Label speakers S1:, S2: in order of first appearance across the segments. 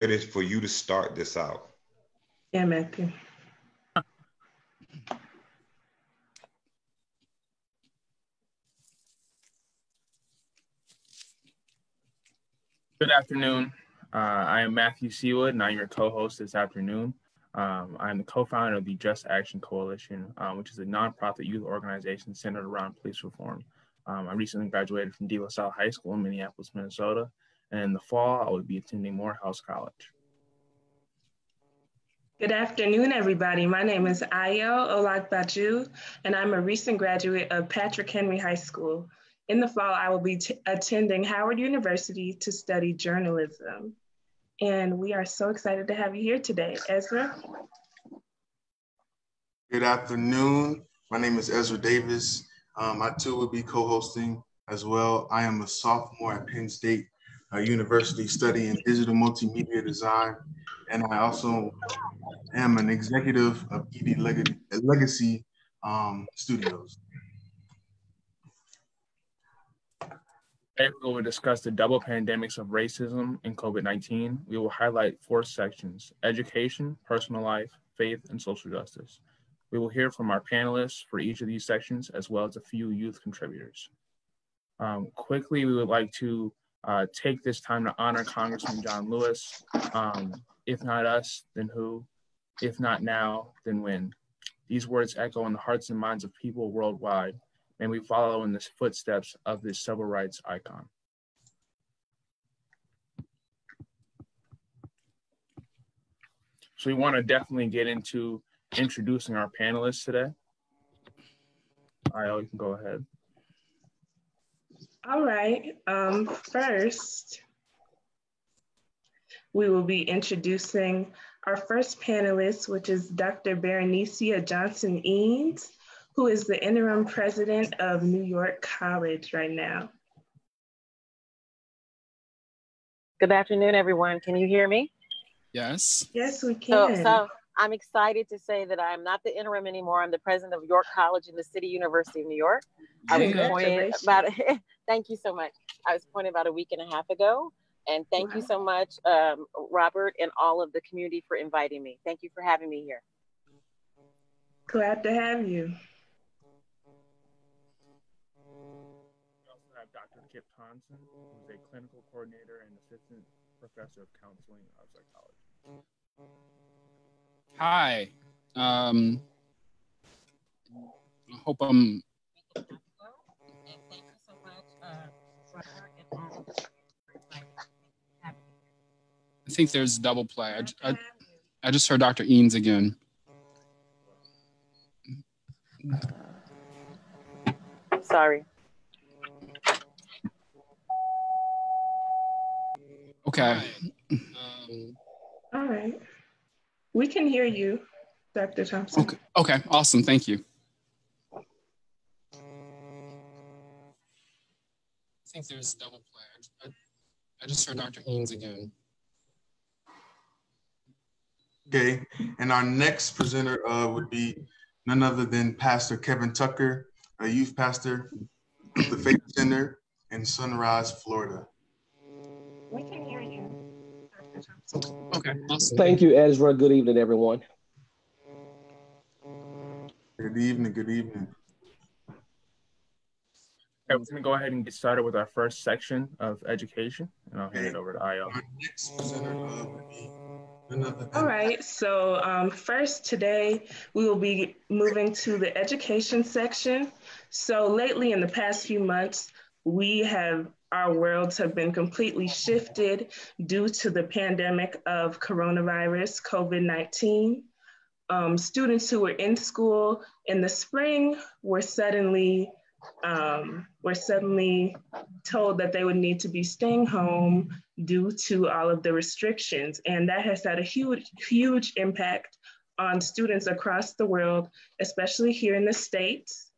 S1: It is for you to start this out.
S2: Yeah, Matthew.
S3: Good afternoon. Uh, I am Matthew Seawood, and I'm your co-host this afternoon. Um, I'm the co-founder of the Just Action Coalition, um, which is a nonprofit youth organization centered around police reform. Um, I recently graduated from De La Salle High School in Minneapolis, Minnesota, and in the fall, I will be attending Morehouse College.
S2: Good afternoon, everybody. My name is Ayo Olagbaju, and I'm a recent graduate of Patrick Henry High School. In the fall, I will be attending Howard University to study journalism. And we are so excited to have you here today. Ezra?
S4: Good afternoon. My name is Ezra Davis. Um, I too will be co-hosting as well. I am a sophomore at Penn State uh, University studying digital multimedia design. And I also am an executive of ED Legacy um, Studios.
S3: Today we will discuss the double pandemics of racism and COVID-19. We will highlight four sections, education, personal life, faith, and social justice. We will hear from our panelists for each of these sections, as well as a few youth contributors. Um, quickly, we would like to uh, take this time to honor Congressman John Lewis. Um, if not us, then who? If not now, then when? These words echo in the hearts and minds of people worldwide and we follow in the footsteps of this civil rights icon. So we want to definitely get into introducing our panelists today. All right, you can go ahead.
S2: All right, um, first, we will be introducing our first panelist, which is Dr. Berenecea Johnson-Eanes who is the interim president of New York College right now.
S5: Good afternoon, everyone. Can you hear me?
S6: Yes.
S2: Yes, we can.
S5: So, so I'm excited to say that I'm not the interim anymore. I'm the president of York College in the City University of New York. I was appointed about, thank you so much. I was appointed about a week and a half ago. And thank wow. you so much, um, Robert, and all of the community for inviting me. Thank you for having me here.
S2: Glad to have you. We also have Dr.
S3: Kip Thompson, who's a clinical coordinator and assistant professor of counseling of psychology.
S6: Hi. Um, I hope I'm. I think there's double play. I, I, I just heard Dr. Eanes again.
S5: Sorry.
S6: Okay.
S2: Um, All right. We can hear you, Dr. Thompson.
S6: Okay. Okay. Awesome. Thank you. I think there's double play. I, I just heard Dr. Eanes again.
S4: Okay. And our next presenter uh, would be none other than Pastor Kevin Tucker, a youth pastor of the Faith Center in Sunrise, Florida.
S2: We can hear you.
S6: Okay, awesome.
S7: Thank you, Ezra. Good evening, everyone.
S4: Good evening. Good evening.
S3: Okay, we're going to go ahead and get started with our first section of education, and I'll hand it over to Ayo.
S2: All right, so um, first today we will be moving to the education section. So lately in the past few months, we have our worlds have been completely shifted due to the pandemic of coronavirus, COVID 19. Um, students who were in school in the spring were suddenly um, were suddenly told that they would need to be staying home due to all of the restrictions, and that has had a huge huge impact on students across the world, especially here in the states.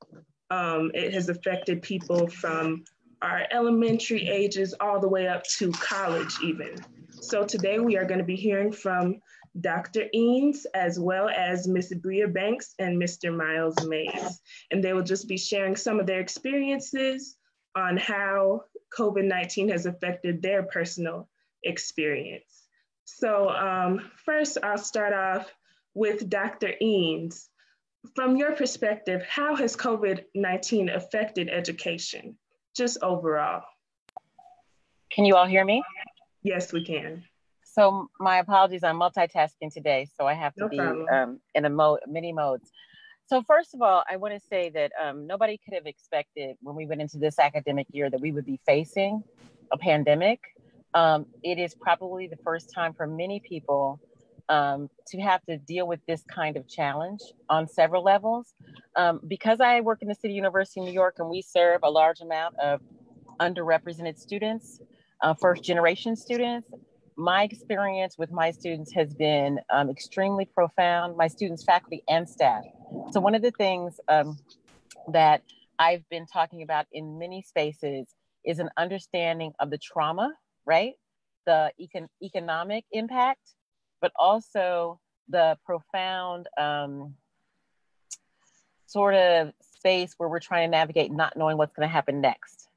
S2: Um, it has affected people from our elementary ages all the way up to college even. So today we are going to be hearing from Dr. Eanes as well as Ms. Bria Banks and Mr. Miles Mays. And they will just be sharing some of their experiences on how COVID-19 has affected their personal experience. So um, first, I'll start off with Dr. Eanes. From your perspective, how has COVID-19 affected education, just overall?
S5: Can you all hear me?
S2: Yes, we can.
S5: So my apologies, I'm multitasking today, so I have to no be um, in a mode, many modes. So first of all, I want to say that um, nobody could have expected when we went into this academic year that we would be facing a pandemic. Um, it is probably the first time for many people um, to have to deal with this kind of challenge on several levels. Um, because I work in the City University of New York and we serve a large amount of underrepresented students, uh, first generation students, my experience with my students has been um, extremely profound, my students, faculty, and staff. So, one of the things um, that I've been talking about in many spaces is an understanding of the trauma, right? The econ- economic impact, but also the profound um, sort of space where we're trying to navigate not knowing what's going to happen next.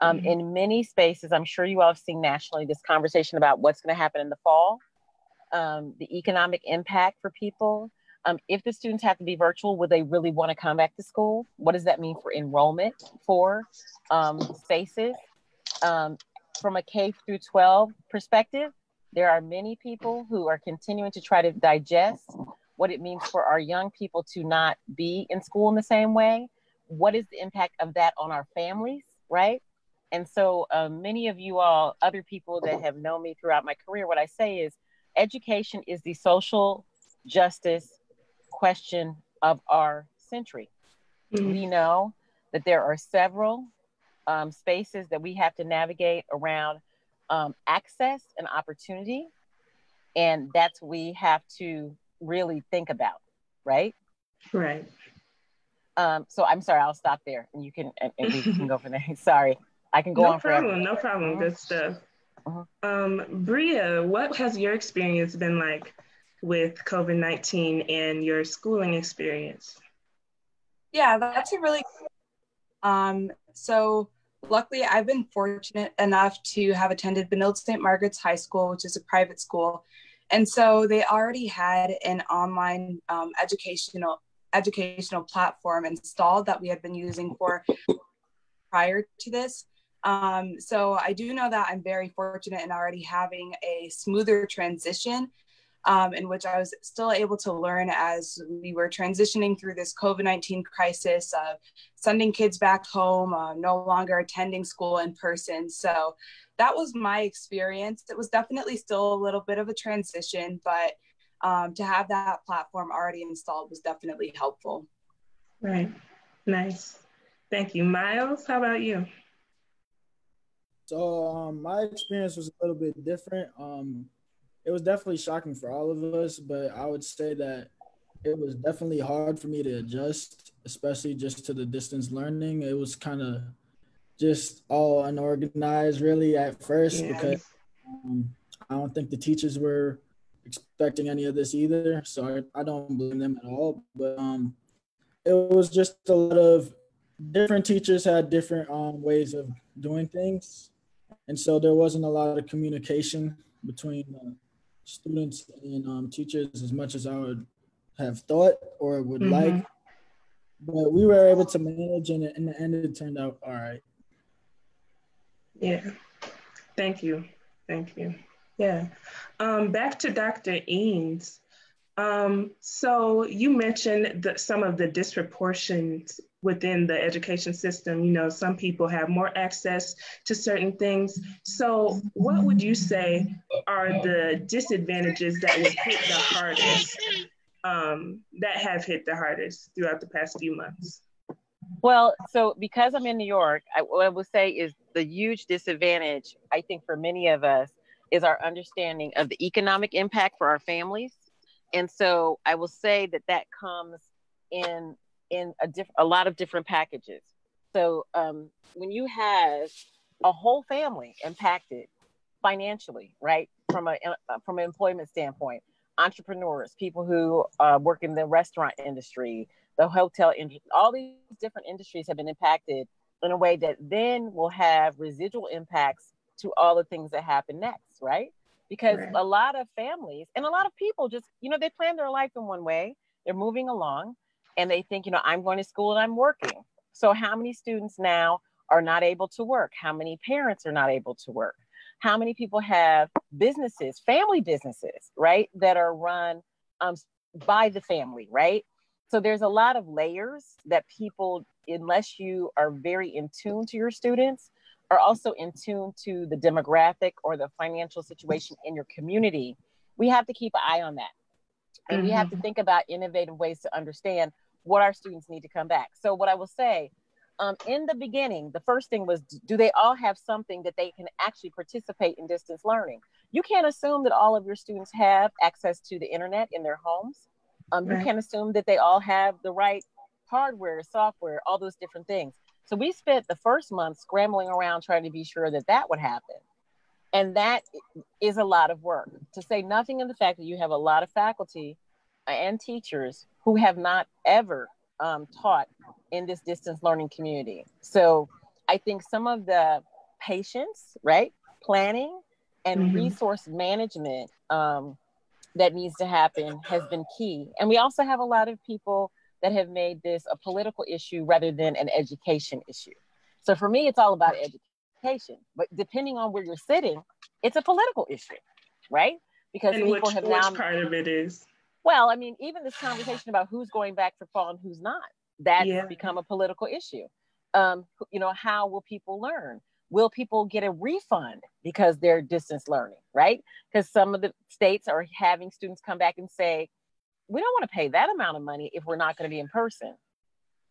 S5: Um, mm-hmm. In many spaces, I'm sure you all have seen nationally this conversation about what's going to happen in the fall, um, the economic impact for people. Um, if the students have to be virtual, would they really want to come back to school? What does that mean for enrollment for um, spaces? Um, from a K through 12 perspective, there are many people who are continuing to try to digest what it means for our young people to not be in school in the same way. What is the impact of that on our families, right? And so, um, many of you all, other people that have known me throughout my career, what I say is education is the social justice question of our century. Mm-hmm. We know that there are several um, spaces that we have to navigate around um, access and opportunity. And that's we have to really think about, right?
S2: Right.
S5: Um, so I'm sorry, I'll stop there and you can, and, and we can go from there. sorry. I can go
S2: no
S5: on
S2: problem,
S5: forever.
S2: No problem. Uh-huh. Good stuff. Uh-huh. Um, Bria, what has your experience been like with COVID 19 and your schooling experience?
S8: Yeah, that's a really um, so luckily I've been fortunate enough to have attended Benilde St. Margaret's High School, which is a private school. And so they already had an online um, educational educational platform installed that we had been using for prior to this. Um, so I do know that I'm very fortunate in already having a smoother transition um, in which I was still able to learn as we were transitioning through this COVID 19 crisis of sending kids back home, uh, no longer attending school in person. So that was my experience. It was definitely still a little bit of a transition, but um, to have that platform already installed was definitely helpful.
S2: Right. Nice. Thank you. Miles, how about you?
S9: So um, my experience was a little bit different. Um, it was definitely shocking for all of us, but I would say that it was definitely hard for me to adjust, especially just to the distance learning. It was kind of just all unorganized, really, at first, yeah. because um, I don't think the teachers were expecting any of this either. So I, I don't blame them at all. But um, it was just a lot of different teachers had different um, ways of doing things and so there wasn't a lot of communication between uh, students and um, teachers as much as I would have thought or would mm-hmm. like. But we were able to manage, and in the end, it turned out all right.
S2: Yeah. Thank you. Thank you. Yeah. Um, back to Dr. Eanes. Um, so you mentioned that some of the disproportions within the education system. You know, some people have more access to certain things. So, what would you say are the disadvantages that would hit the hardest, um, that have hit the hardest throughout the past few months?
S5: Well, so because I'm in New York, I, what I would say is the huge disadvantage, I think, for many of us is our understanding of the economic impact for our families. And so I will say that that comes in in a, diff- a lot of different packages. So um, when you have a whole family impacted financially, right, from a uh, from an employment standpoint, entrepreneurs, people who uh, work in the restaurant industry, the hotel industry, all these different industries have been impacted in a way that then will have residual impacts to all the things that happen next, right? because right. a lot of families and a lot of people just, you know, they plan their life in one way, they're moving along and they think, you know, I'm going to school and I'm working. So, how many students now are not able to work? How many parents are not able to work? How many people have businesses, family businesses, right, that are run um, by the family, right? So there's a lot of layers that people, unless you are very in tune to your students, are also in tune to the demographic or the financial situation in your community. We have to keep an eye on that. And mm-hmm. we have to mm-hmm. think about innovative ways to understand what our students need to come back. So, what I will say um, in the beginning, the first thing was do they all have something that they can actually participate in distance learning? You can't assume that all of your students have access to the internet in their homes. Um, right. You can't assume that they all have the right hardware, software, all those different things. So we spent the first month scrambling around trying to be sure that that would happen. And that is a lot of work, to say nothing of the fact that you have a lot of faculty and teachers who have not ever um, taught in this distance learning community. So I think some of the patience, right, planning, and mm-hmm. resource management um, that needs to happen has been key. And we also have a lot of people that have made this a political issue rather than an education issue. So for me, it's all about education. But depending on where you're sitting, it's a political issue, right?
S2: Because and people which, have now. Which part of it is?
S5: Well, I mean, even this conversation about who's going back for fall and who's not, that's yeah. become a political issue. Um, you know, how will people learn? Will people get a refund because they're distance learning, right? Because some of the states are having students come back and say, we don't want to pay that amount of money if we're not going to be in person.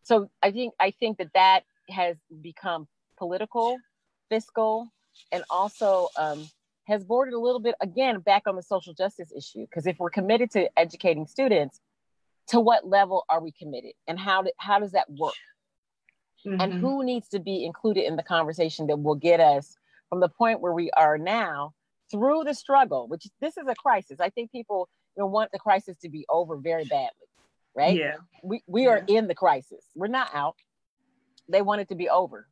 S5: So I think I think that that has become political, fiscal, and also um, has bordered a little bit again back on the social justice issue because if we're committed to educating students to what level are we committed? And how, do, how does that work? Mm-hmm. and who needs to be included in the conversation that will get us from the point where we are now through the struggle which this is a crisis. I think people you know want the crisis to be over very badly right?
S2: Yeah.
S5: We, we yeah. are in the crisis. We're not out. They want it to be over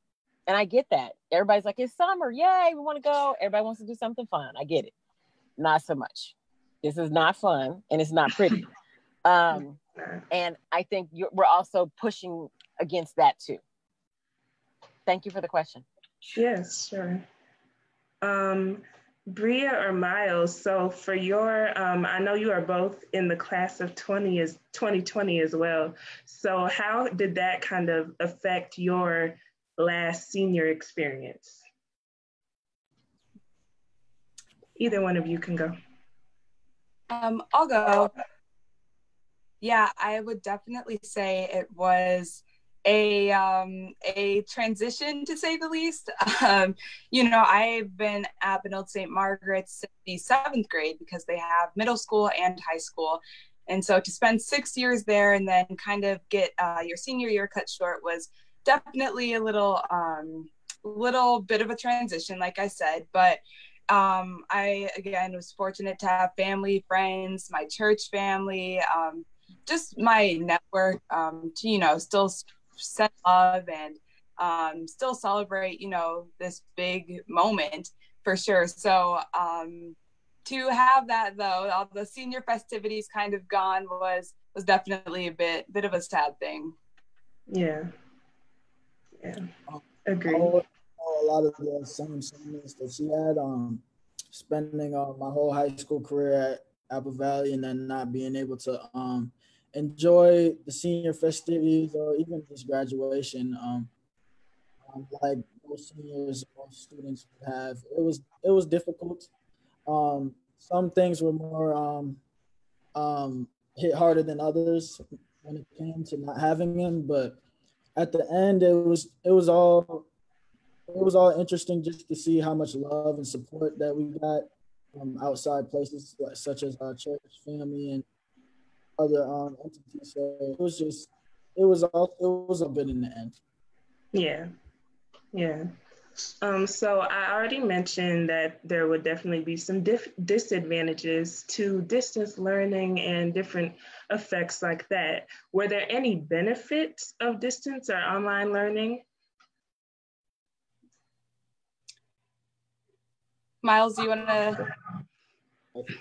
S5: and I get that. Everybody's like, it's summer. Yay, we want to go. Everybody wants to do something fun. I get it. Not so much. This is not fun and it's not pretty. um, and I think we're also pushing against that too. Thank you for the question.
S2: Yes, sure. Um, Bria or Miles, so for your, um, I know you are both in the class of 20 as 2020 as well. So how did that kind of affect your last senior experience? Either one of you can go.
S8: Um, I'll go. Yeah, I would definitely say it was a um, a transition to say the least. Um, you know, I've been at Benilde St. Margaret's since the seventh grade because they have middle school and high school. And so to spend six years there and then kind of get uh, your senior year cut short was definitely a little um little bit of a transition like i said but um i again was fortunate to have family friends my church family um just my network um to you know still send love and um still celebrate you know this big moment for sure. So um to have that though all the senior festivities kind of gone was was definitely a bit bit of a sad thing.
S2: Yeah yeah, agree.
S9: a lot of the same sentiments that she had. Um, spending uh, my whole high school career at Apple Valley and then not being able to um enjoy the senior festivities or even just graduation. Um, um like most seniors, most students have. It was it was difficult. Um, some things were more um, um, hit harder than others when it came to not having them, but at the end, it was it was all it was all interesting just to see how much love and support that we got from outside places such as our church, family, and other um, entities. So it was just it was all it was a bit in the end.
S2: Yeah, yeah. Um, so I already mentioned that there would definitely be some dif- disadvantages to distance learning and different effects like that. Were there any benefits of distance or online learning?
S8: Miles, do you want to?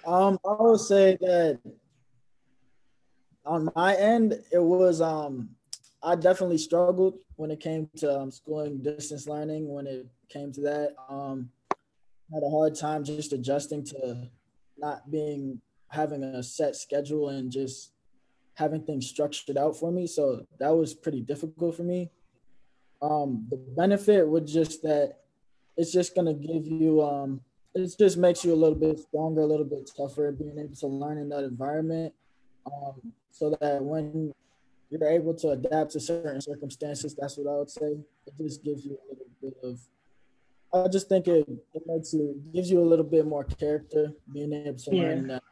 S9: Um, I would say that on my end, it was um, I definitely struggled when it came to um, schooling distance learning. When it came to that, um, had a hard time just adjusting to not being having a set schedule and just having things structured out for me. So that was pretty difficult for me. Um, the benefit was just that it's just gonna give you um, it just makes you a little bit stronger, a little bit tougher, being able to learn in that environment. Um, so that when you're able to adapt to certain circumstances, that's what I would say. It just gives you a little bit of I just think it, it makes you gives you a little bit more character being able to yeah. learn that.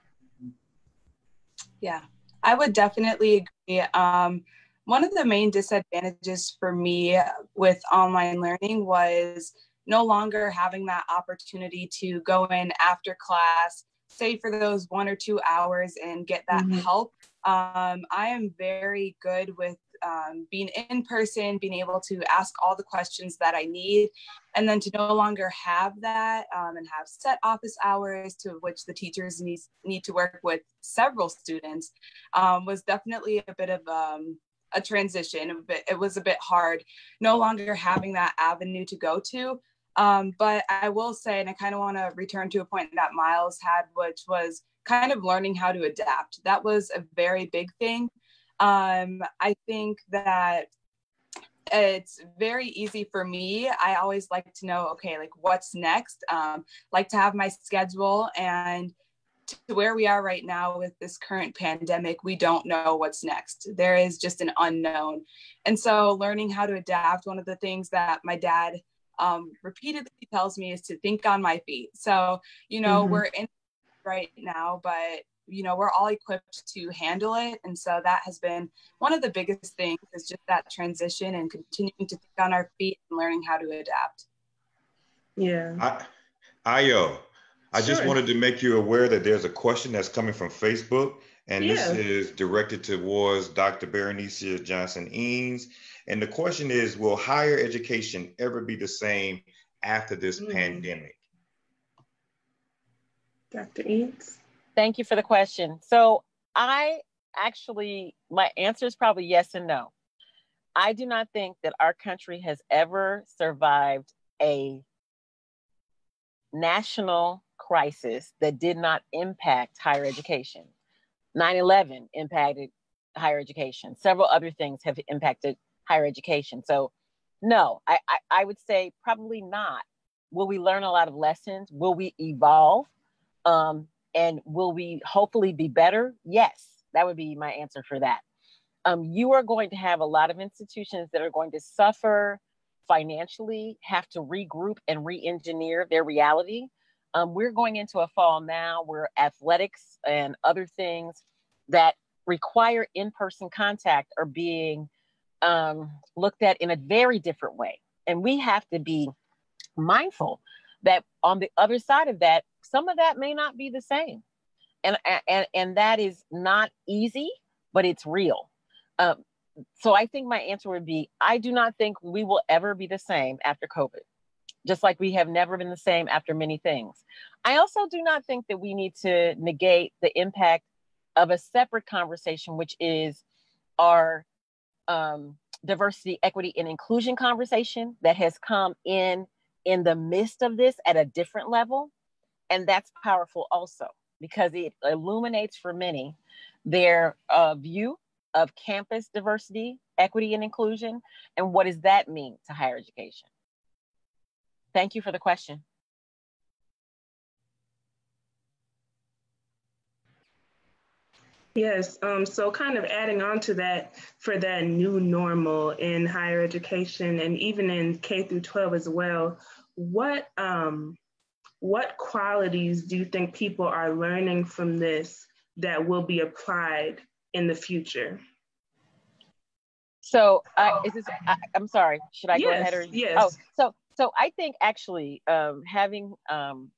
S8: Yeah, I would definitely agree. Um, one of the main disadvantages for me with online learning was no longer having that opportunity to go in after class, say for those one or two hours and get that mm-hmm. help. Um, I am very good with um, being in person, being able to ask all the questions that I need, and then to no longer have that um, and have set office hours to which the teachers need, need to work with several students um, was definitely a bit of um, a transition. It was a bit hard, no longer having that avenue to go to. Um, but I will say, and I kind of want to return to a point that Miles had, which was kind of learning how to adapt. That was a very big thing. Um, I think that it's very easy for me. I always like to know, okay, like what's next? Um, like to have my schedule and to where we are right now with this current pandemic, we don't know what's next. There is just an unknown. And so learning how to adapt, one of the things that my dad um, repeatedly tells me is to think on my feet. So, you know, mm-hmm. we're in right now, but you know we're all equipped to handle it and so that has been one of the biggest things is just that transition and continuing to think on our feet and learning how to adapt
S2: yeah
S1: i Ayo, i sure. just wanted to make you aware that there's a question that's coming from facebook and yeah. this is directed towards dr berenecea johnson eanes and the question is will higher education ever be the same after this mm. pandemic
S2: dr eanes
S5: Thank you for the question. So I actually, my answer is probably yes and no. I do not think that our country has ever survived a national crisis that did not impact higher education. 9 11 impacted higher education. Several other things have impacted higher education. So, no, I, I, I, would say probably not. Will we learn a lot of lessons? Will we evolve? Um, and will we hopefully be better? Yes, that would be my answer for that. Um, you are going to have a lot of institutions that are going to suffer financially, have to regroup and re engineer their reality. Um, we're going into a fall now where athletics and other things that require in person contact are being um, looked at in a very different way. And we have to be mindful that on the other side of that, some of that may not be the same. And, and, and that is not easy, but it's real. Um, so I think my answer would be I do not think we will ever be the same after COVID, just like we have never been the same after many things. I also do not think that we need to negate the impact of a separate conversation, which is our um, diversity, equity, and inclusion conversation that has come in in the midst of this at a different level. And that's powerful also because it illuminates for many their uh, view of campus diversity, equity, and inclusion. And what does that mean to higher education? Thank you for the question.
S2: Yes, um, so kind of adding on to that for that new normal in higher education and even in K through 12 as well, what um, what qualities do you think people are learning from this that will be applied in the future?
S5: So, uh, is this? I, am sorry. Should I
S2: yes,
S5: go ahead or?
S2: Yes.
S5: Oh, so so I think actually um, having um,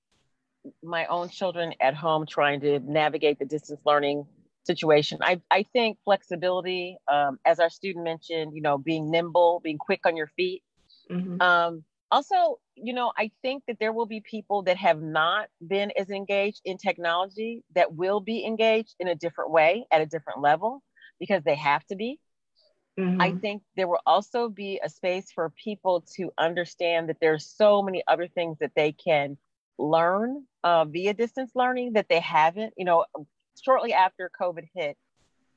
S5: my own children at home trying to navigate the distance learning situation. I, I think flexibility, um, as our student mentioned, you know, being nimble, being quick on your feet. Mm-hmm. Um, also, you know, I think that there will be people that have not been as engaged in technology that will be engaged in a different way at a different level because they have to be. Mm-hmm. I think there will also be a space for people to understand that there's so many other things that they can learn uh, via distance learning that they haven't. You know, shortly after COVID hit,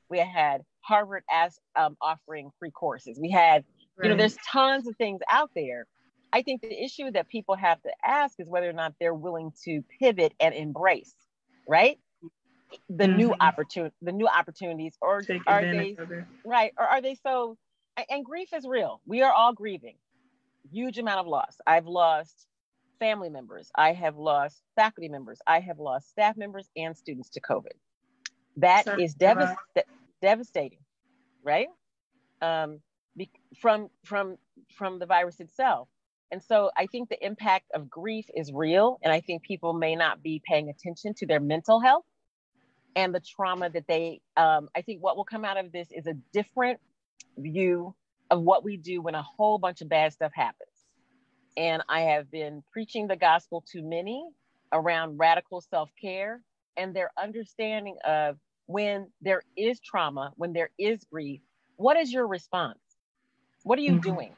S5: we had Harvard as um, offering free courses. We had, right. you know, there's tons of things out there. I think the issue that people have to ask is whether or not they're willing to pivot and embrace, right? The mm-hmm. new opportunity, the new opportunities, or Take are they right? Or are they so? And grief is real. We are all grieving. Huge amount of loss. I've lost family members. I have lost faculty members. I have lost staff members and students to COVID. That is devast- devastating, right? Um, be- from from from the virus itself. And so I think the impact of grief is real, and I think people may not be paying attention to their mental health and the trauma that they. Um, I think what will come out of this is a different view of what we do when a whole bunch of bad stuff happens. And I have been preaching the gospel to many around radical self care and their understanding of when there is trauma, when there is grief, what is your response? What are you mm-hmm. doing?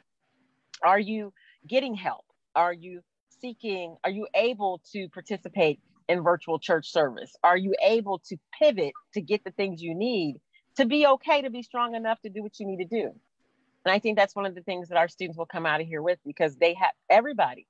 S5: Are you getting help? Are you seeking, are you able to participate in virtual church service? Are you able to pivot to get the things you need to be okay, to be strong enough to do what you need to do? And I think that's one of the things that our students will come out of here with because they have everybody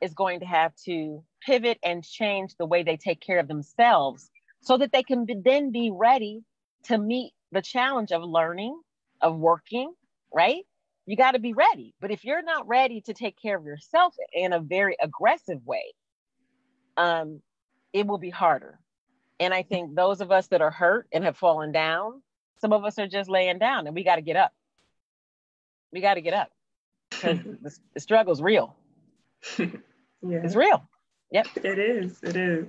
S5: is going to have to pivot and change the way they take care of themselves so that they can be, then be ready to meet the challenge of learning, of working, right? You got to be ready. But if you're not ready to take care of yourself in a very aggressive way, um, it will be harder. And I think those of us that are hurt and have fallen down, some of us are just laying down and we got to get up. We got to get up because the, the struggle's real. yeah. It's real. Yep.
S2: It is. It is.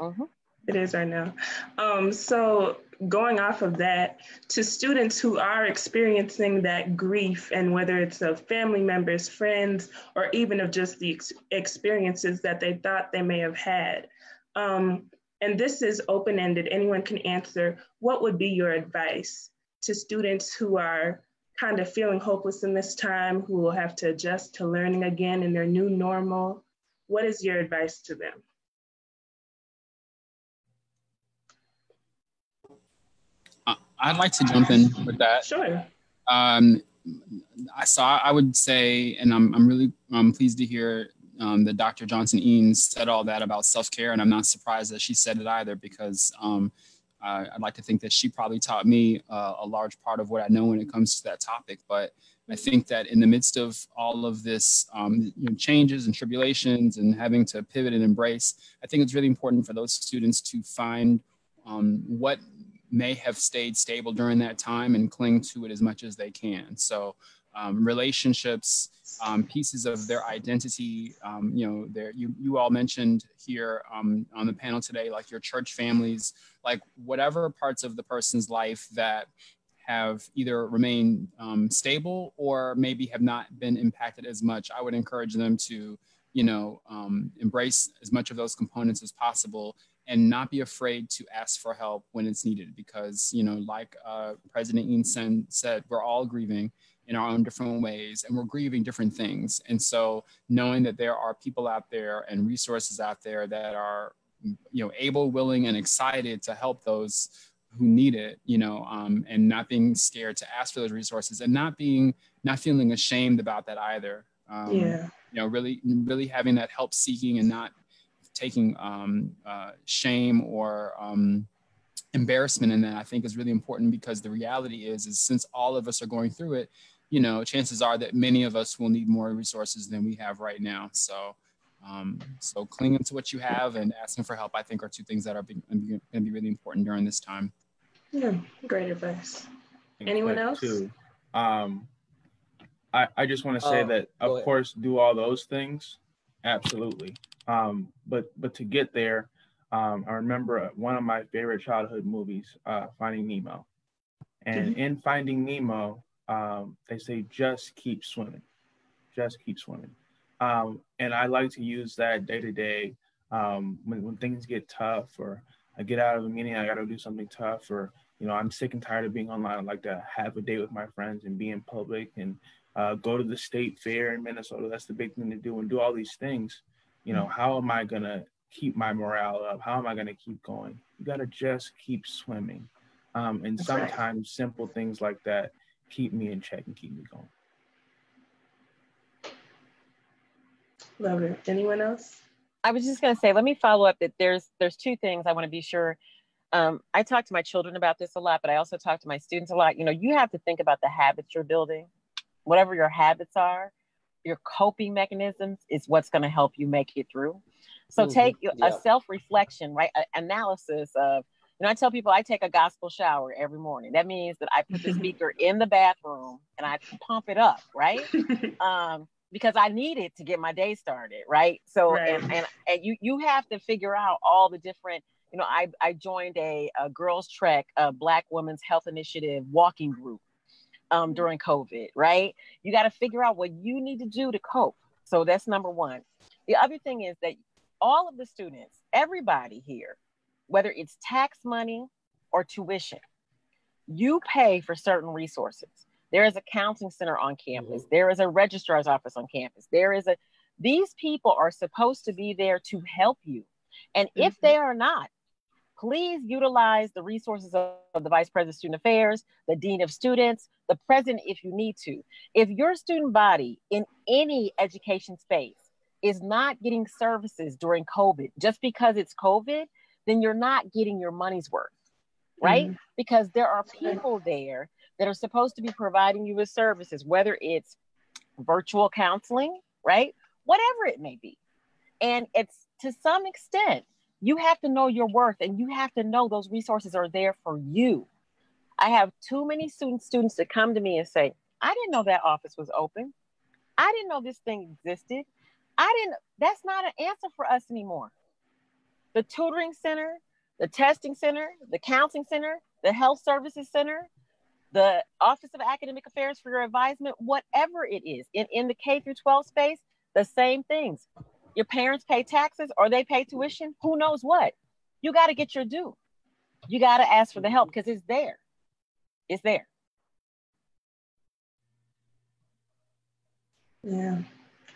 S2: Mm-hmm. It is right now. Um, so going off of that, to students who are experiencing that grief, and whether it's of family members, friends, or even of just the ex- experiences that they thought they may have had. Um, and this is open ended, anyone can answer. What would be your advice to students who are kind of feeling hopeless in this time, who will have to adjust to learning again in their new normal? What is your advice to them?
S6: I'd like to jump in with that.
S2: Sure.
S6: Um, I saw. I would say, and I'm I'm really I'm pleased to hear um, that Dr. Johnson Eanes said all that about self care, and I'm not surprised that she said it either because um, uh, I'd like to think that she probably taught me uh, a large part of what I know when it comes to that topic. But I think that in the midst of all of this um, you know, changes and tribulations and having to pivot and embrace, I think it's really important for those students to find um, what may have stayed stable during that time and cling to it as much as they can. So um, relationships, um, pieces of their identity. Um, you know, there you you all mentioned here um, on the panel today, like your church families, like whatever parts of the person's life that have either remained um, stable or maybe have not been impacted as much. I would encourage them to, you know, um, embrace as much of those components as possible and not be afraid to ask for help when it's needed because you know like uh, president Eanes said we're all grieving in our own different ways and we're grieving different things. And so knowing that there are people out there and resources out there that are you know able willing and excited to help those who need it you know um, and not being scared to ask for those resources and not being not feeling ashamed about that either. Um, yeah. you know really really having that help seeking and not taking um, uh, shame or um, embarrassment in that I think is really important because the reality is is since all of us are going through it, you know, chances are that many of us will need more resources than we have right now. So, um, so clinging to what you have and asking for help, I think, are two things that are going to be really important during this time.
S2: Yeah, great advice. Anyone else?
S3: Too. Um, I, I just want to say uh, that, of course, do all those things. Absolutely. Um, but but to get there, um, I remember one of my favorite childhood movies, uh, Finding Nemo. And mm-hmm. in Finding Nemo, um, they say just keep swimming, just keep swimming. Um, and I like to use that day to day when when things get tough or I get out of a meeting, I got to do something tough, or you know, I'm sick and tired of being online. I like to have a date with my friends and be in public and uh, go to the state fair in Minnesota. That's the big thing to do and do all these things. You know, how am I gonna keep my morale up? How am I gonna keep going? You gotta just keep swimming. Um, and That's sometimes right. simple things like that keep me in check and keep me going.
S2: Love it. Anyone else?
S5: I was just going to say, let me follow up that there's there's two things I want to be sure. Um, I talk to my children about this a lot, but I also talk to my students a lot. You know, you have to think about the habits you're building. Whatever your habits are, your coping mechanisms is what's going to help you make it through. So mm-hmm. take yeah. a self-reflection, right? A analysis of, you know, I tell people I take a gospel shower every morning. That means that I put the speaker in the bathroom and I pump it up, right? um, because I need it to get my day started, right? So right. And, and and you you have to figure out all the different, you know, I I joined a, a girls trek, a Black Women's Health Initiative walking group um, during COVID, right? You got to figure out what you need to do to cope. So that's number one. The other thing is that all of the students, everybody here, whether it's tax money or tuition, you pay for certain resources. There is a counseling center on campus. Mm-hmm. There is a registrar's office on campus. There is a, these people are supposed to be there to help you. And mm-hmm. if they are not, please utilize the resources of, of, the Vice President of Student Affairs, the Dean of Students, the President if you need to. If your student body in any education space is not getting services during COVID, just because it's COVID, then you're not getting your money's worth, right? Mm-hmm. Because there are people there that are supposed to be providing you with services, whether it's virtual counseling, right? Whatever it may be. And it's to some extent, you have to know your worth and you have to know those resources are there for you. I have too many students students that come to me and say, I didn't know that office was open. I didn't know this thing existed. I didn't, that's not an answer for us anymore. The tutoring center, the testing center, the counseling center, the health services center, the Office of Academic Affairs for your advisement, whatever it is, in, in the K through 12 space, the same things. Your parents pay taxes or they pay tuition, who knows what? You got to get your due. You got to ask for the help because it's there. It's there.
S2: Yeah.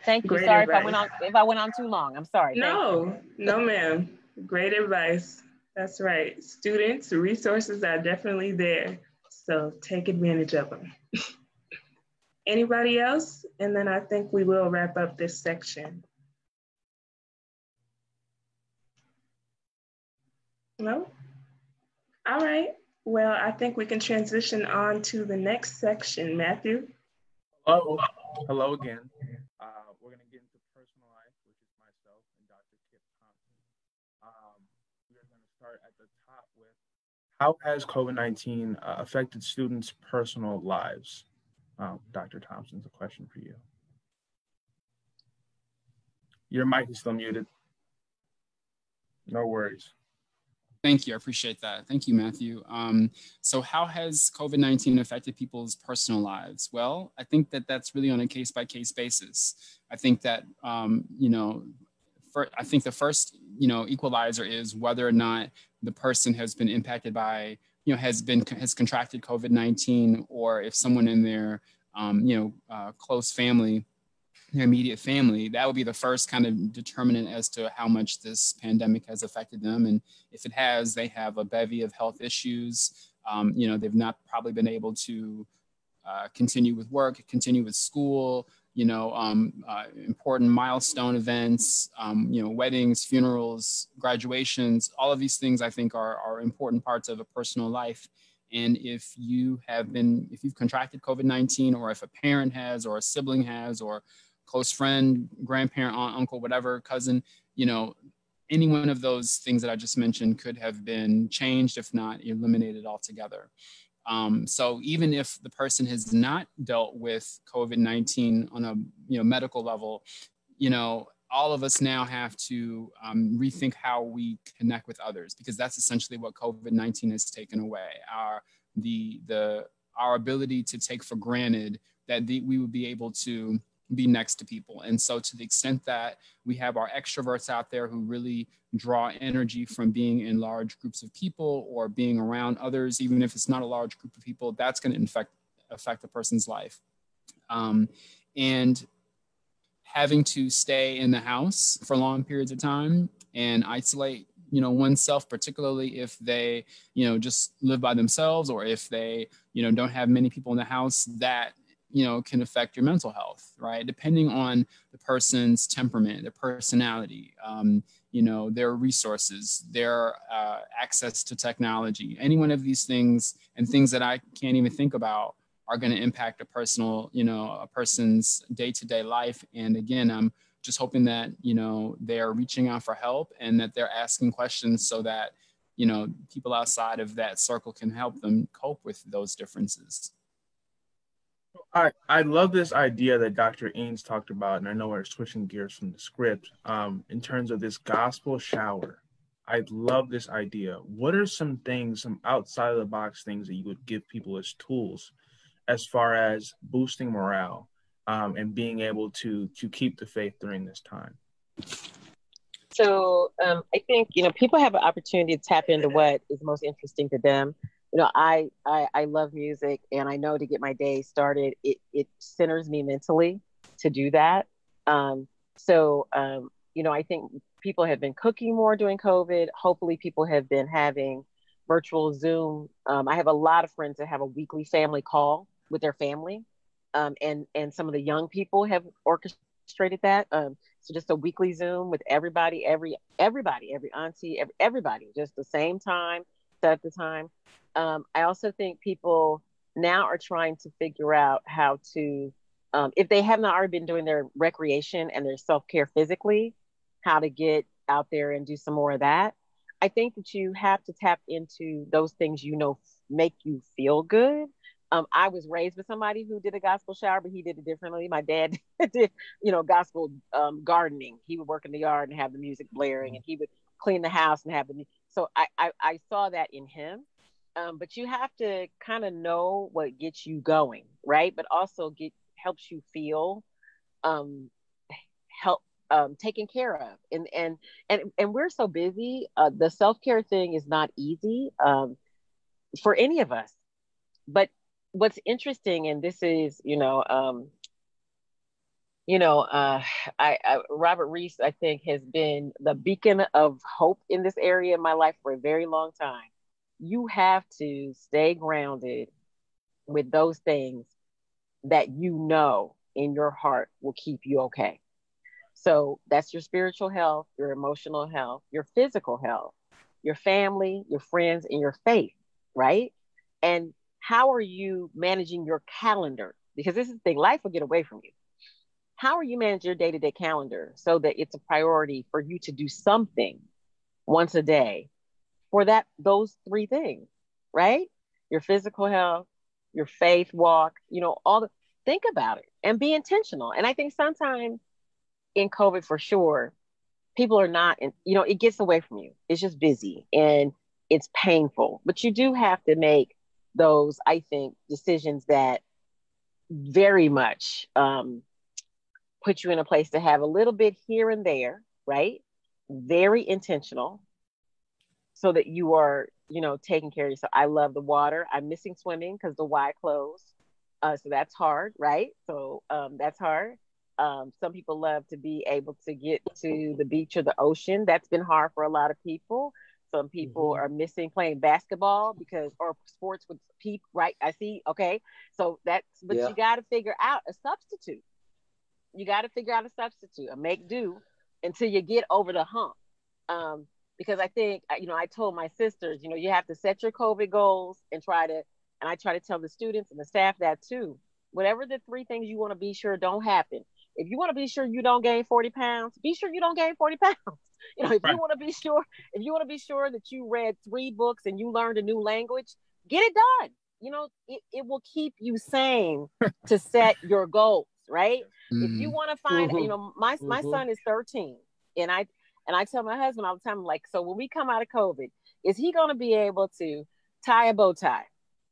S5: Thank you. Great sorry advice. if I went on if I went on too long. I'm sorry.
S2: No, no, ma'am. Great advice. That's right. Students, resources are definitely there. So take advantage of them. Anybody else? And then I think we will wrap up this section. No? All right. Well, I think we can transition on to the next section. Matthew?
S3: Hello. Hello again. Uh, we're going to get into personal life, which is myself and Dr. Kip Thompson. Um, we're going to start at the top with how has COVID 19 uh, affected students' personal lives? Uh, Dr. Thompson's a question for you. Your mic is still muted. No worries.
S6: Thank you. I appreciate that. Thank you, Matthew. Um, so, how has COVID 19 affected people's personal lives? Well, I think that that's really on a case by case basis. I think that, um, you know, for, I think the first, you know, equalizer is whether or not the person has been impacted by, you know, has been has contracted COVID nineteen, or if someone in their, um, you know, uh, close family, their immediate family, that would be the first kind of determinant as to how much this pandemic has affected them. And if it has, they have a bevy of health issues. Um, you know, they've not probably been able to uh, continue with work, continue with school you know, um, uh, important milestone events, um, you know, weddings, funerals, graduations, all of these things I think are, are important parts of a personal life. And if you have been, if you've contracted COVID 19, or if a parent has, or a sibling has, or close friend, grandparent, aunt, uncle, whatever, cousin, you know, any one of those things that I just mentioned could have been changed, if not eliminated altogether. Um, so even if the person has not dealt with COVID-19 on a you know medical level, you know all of us now have to um, rethink how we connect with others because that's essentially what COVID-19 has taken away our the the our ability to take for granted that the, we would be able to be next to people. And so, to the extent that we have our extroverts out there who really draw energy from being in large groups of people or being around others, even if it's not a large group of people, that's going to infect affect a person's life. Um, and having to stay in the house for long periods of time and isolate you know oneself particularly if they you know just live by themselves or if they you know don't have many people in the house that you know can affect your mental health right? Depending on the person's temperament their personality um, you know their resources their uh, access to technology. Any one of these things and things that i can't even think about are going to impact a personal you know a person's day-to-day life. And again i'm just hoping that you know they're reaching out for help and that they're asking questions so that you know people outside of that circle can help them cope with those differences
S3: I, I love this idea that Dr. Eanes talked about, and I know we're switching gears from the script um, in terms of this gospel shower. I love this idea. What are some things, some outside of the box things that you would give people as tools as far as boosting morale um, and being able to to keep the faith during this time?
S5: So um, I think you know people have an opportunity to tap into what is most interesting to them you know I, I i love music and i know to get my day started it it centers me mentally to do that. Um so um you know i think people have been cooking more during covid. Hopefully people have been having virtual zoom. Um, i have a lot of friends that have a weekly family call with their family. Um, and and some of the young people have orchestrated that. Um, so just a weekly zoom with everybody every everybody every auntie every, everybody just the same time at the time um, I also think people now are trying to figure out how to, um, if they have not already been doing their recreation and their self care physically, how to get out there and do some more of that. I think that you have to tap into those things you know make you feel good. Um, I was raised with somebody who did a gospel shower, but he did it differently. My dad did, you know, gospel um, gardening. He would work in the yard and have the music blaring, and he would clean the house and have the. So I, I, I saw that in him, um, but you have to kind of know what gets you going right? But also get helps you feel um, help um, taken care of. And and and and we're so busy uh, the self-care thing is not easy um, for any of us. But what's interesting and this is you know um, you know uh, I, I robert reese i think has been the beacon of hope in this area in my life for a very long time you have to stay grounded with those things that you know in your heart will keep you okay. So that's your spiritual health, your emotional health, your physical health, your family, your friends, and your faith, right? And how are you managing your calendar? Because this is the thing, life will get away from you. How are you manage your day to day calendar so that it's a priority for you to do something once a day for that those three things, right? Your physical health, your faith walk, you know, all the think about it and be intentional. And I think sometimes in COVID for sure, people are not in, you know, it gets away from you. It's just busy and it's painful. But you do have to make those, I think, decisions that very much um, put you in a place to have a little bit here and there, right? Very intentional, so that you are, you know, taking care of yourself. I love the water. I'm missing swimming because the Y closed. Uh, so that's hard, right? So um, that's hard. Um, some people love to be able to get to the beach or the ocean. That's been hard for a lot of people. Some people mm-hmm. are missing playing basketball because or sports with people, right? I see. Okay, so that's but yeah. you got to figure out a substitute. You got to figure out a substitute, a make do until you get over the hump. Um, because I think, you know, I told my sisters, you know, you have to set your COVID goals and try to, and I try to tell the students and the staff that too. Whatever the three things you want to be sure don't happen. If you want to be sure you don't gain 40 pounds, be sure you don't gain 40 pounds. You know, if right. you want to be sure, if you want to be sure that you read three books and you learned a new language, get it done. You know, it, it will keep you sane to set your goals, right? Mm-hmm. If you mm-hmm. want to find, mm-hmm. you know, my my mm-hmm. son is 13 and I and I tell my husband all the time, like, so when we come out of COVID, is he going to be able to tie a bow tie,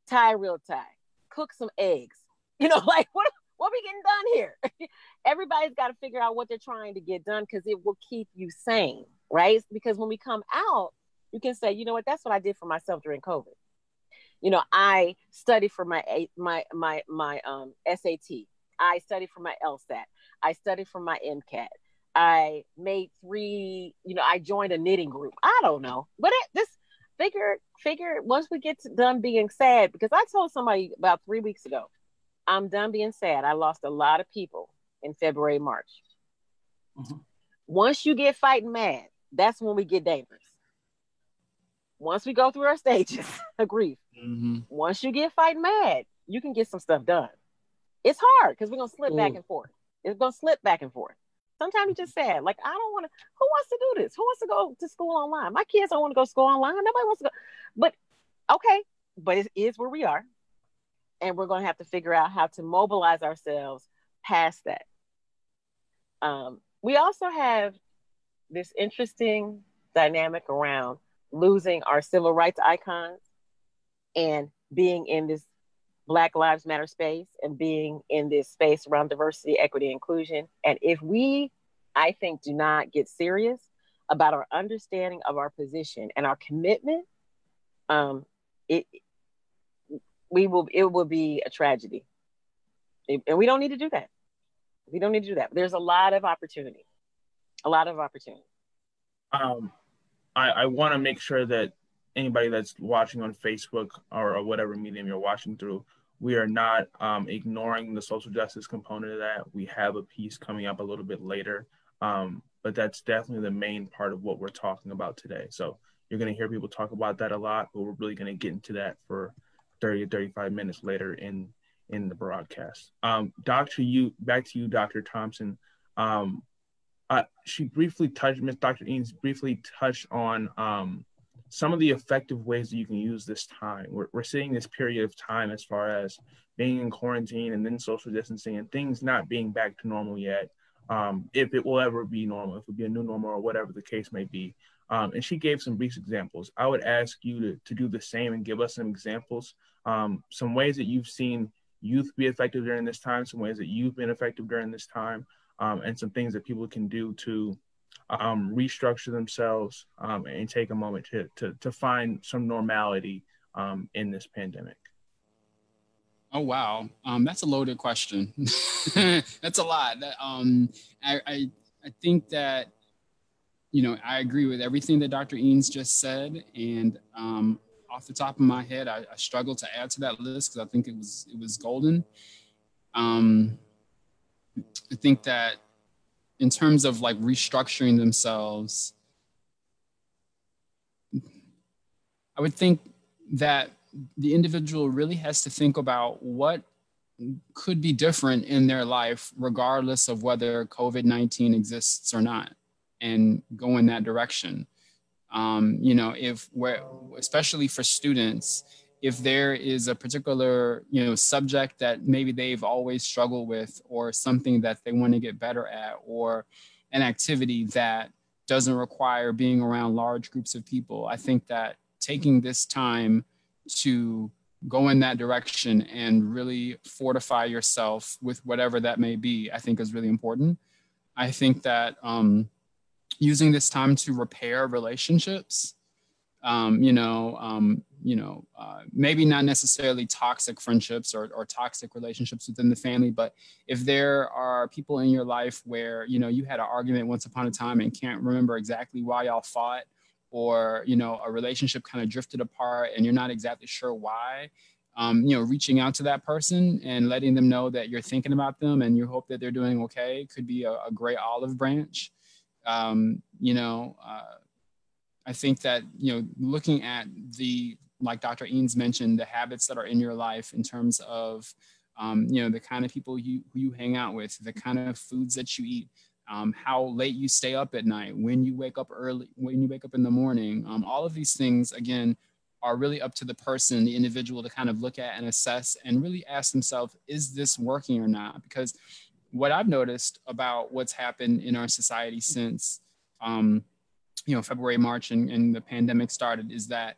S5: tie a real tie, cook some eggs? You know, like what what are we getting done here? Everybody's got to figure out what they're trying to get done because it will keep you sane, right? Because when we come out, you can say, you know what, that's what I did for myself during COVID. You know, I studied for my my my my um SAT. I studied for my LSAT. I studied for my MCAT. I made three, you know, I joined a knitting group. I don't know. But it, this figure figure once we get to, done being sad because I told somebody about 3 weeks ago, I'm done being sad. I lost a lot of people in February, March. Mm-hmm. Once you get fighting mad, that's when we get dangerous. Once we go through our stages of grief, mm-hmm. once you get fighting mad, you can get some stuff done. It's hard because we're gonna slip Ooh. back and forth. It's gonna slip back and forth. Sometimes it's just sad. Like I don't want to. Who wants to do this? Who wants to go to school online? My kids don't want to go to school online. Nobody wants to go. But okay, but it is where we are, and we're gonna have to figure out how to mobilize ourselves past that. Um, we also have this interesting dynamic around losing our civil rights icons and being in this Black Lives Matter space and being in this space around diversity, equity, inclusion. And if we, I think, do not get serious about our understanding of our position and our commitment, um, it we will it will be a tragedy, and we don't need to do that. We don't need to do that. There's a lot of opportunity, a lot of opportunity.
S3: Um, I, I want to make sure that anybody that's watching on Facebook or, or, whatever medium you're watching through we are not um, ignoring the social justice component of that. We have a piece coming up a little bit later, um, but that's definitely the main part of what we're talking about today. So you're going to hear people talk about that a lot, but we're really going to get into that for 30 to 35 minutes later in in the broadcast. Um, Doctor, you back to you, Doctor Thompson. Um, she briefly touched, Miss Dr. Eanes briefly touched on um, some of the effective ways that you can use this time. We're, we're seeing this period of time as far as being in quarantine and then social distancing and things not being back to normal yet. Um, if it will ever be normal, if it will be a new normal or whatever the case may be. Um, and she gave some brief examples. I would ask you to, to do the same and give us some examples, um, some ways that you've seen youth be effective during this time, some ways that you've been effective during this time, um, and some things that people can do to um, restructure themselves um, and take a moment to, to, to find some normality um, in this pandemic?
S6: Oh wow, um, that's a loaded question. that's a lot. That, um, I, I, I think that you know I agree with everything that Dr. Eanes just said, and um, off the top of my head, I, I struggle to add to that list because I think it was it was golden. I think that in terms of like restructuring themselves, I would think that the individual really has to think about what could be different in their life, regardless of whether COVID 19 exists or not, and go in that direction. Um, you know, if we're, especially for students, if there is a particular you know subject that maybe they've always struggled with or something that they want to get better at or an activity that doesn't require being around large groups of people i think that taking this time to go in that direction and really fortify yourself with whatever that may be i think is really important. I think that um, using this time to repair relationships um, you know, um, you know, uh, maybe not necessarily toxic friendships or, or toxic relationships within the family, but if there are people in your life where, you know, you had an argument once upon a time and can't remember exactly why y'all fought, or, you know, a relationship kind of drifted apart and you're not exactly sure why, um, you know, reaching out to that person and letting them know that you're thinking about them and you hope that they're doing okay could be a, a great olive branch. Um, you know, uh, I think that you know looking at the like Dr. Eanes mentioned the habits that are in your life in terms of um, you know the kind of people you who you hang out with, the kind of foods that you eat, um, how late you stay up at night, when you wake up early, when you wake up in the morning. Um, all of these things again are really up to the person, the individual to kind of look at and assess and really ask themselves, is this working or not? Because what I've noticed about what's happened in our society since um, you know February, March, and, and the pandemic started is that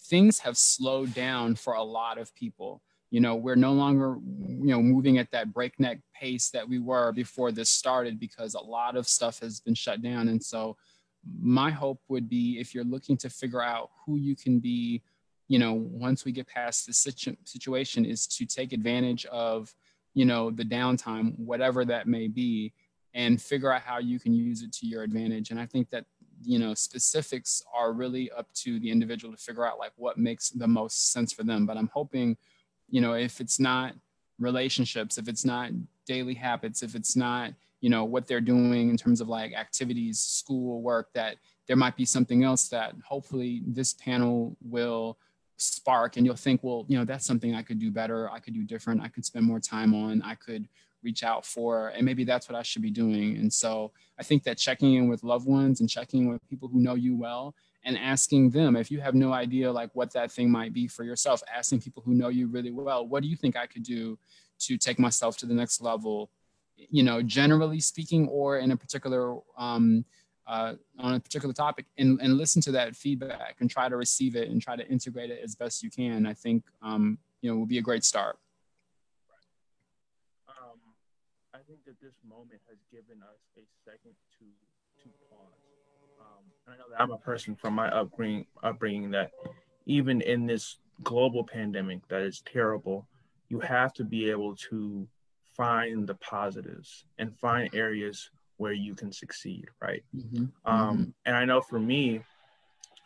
S6: things have slowed down for a lot of people. You know, we're no longer, you know, moving at that breakneck pace that we were before this started because a lot of stuff has been shut down. And so, my hope would be if you're looking to figure out who you can be, you know, once we get past this situ- situation, is to take advantage of, you know, the downtime, whatever that may be, and figure out how you can use it to your advantage. And I think that you know specifics are really up to the individual to figure out like what makes the most sense for them. But i'm hoping you know if it's not relationships if it's not daily habits if it's not you know what they're doing in terms of like activities school work that there might be something else that hopefully this panel will spark and you'll think well you know that's something i could do better i could do different i could spend more time on i could reach out for and maybe that's what i should be doing. And so i think that checking in with loved ones and checking with people who know you well and asking them if you have no idea like what that thing might be for yourself asking people who know you really well what do you think i could do to take myself to the next level? You know generally speaking or in a particular um, uh, on a particular topic and, and listen to that feedback and try to receive it and try to integrate it as best you can. I think um, you know will be a great start
S3: um, i think that this moment has given us a second to to pause um, I know that I'm a person from my upbringing, upbringing that even in this global pandemic that is terrible, you have to be able to find the positives and find areas where you can succeed, right? Mm-hmm. Um, mm-hmm. And I know for me,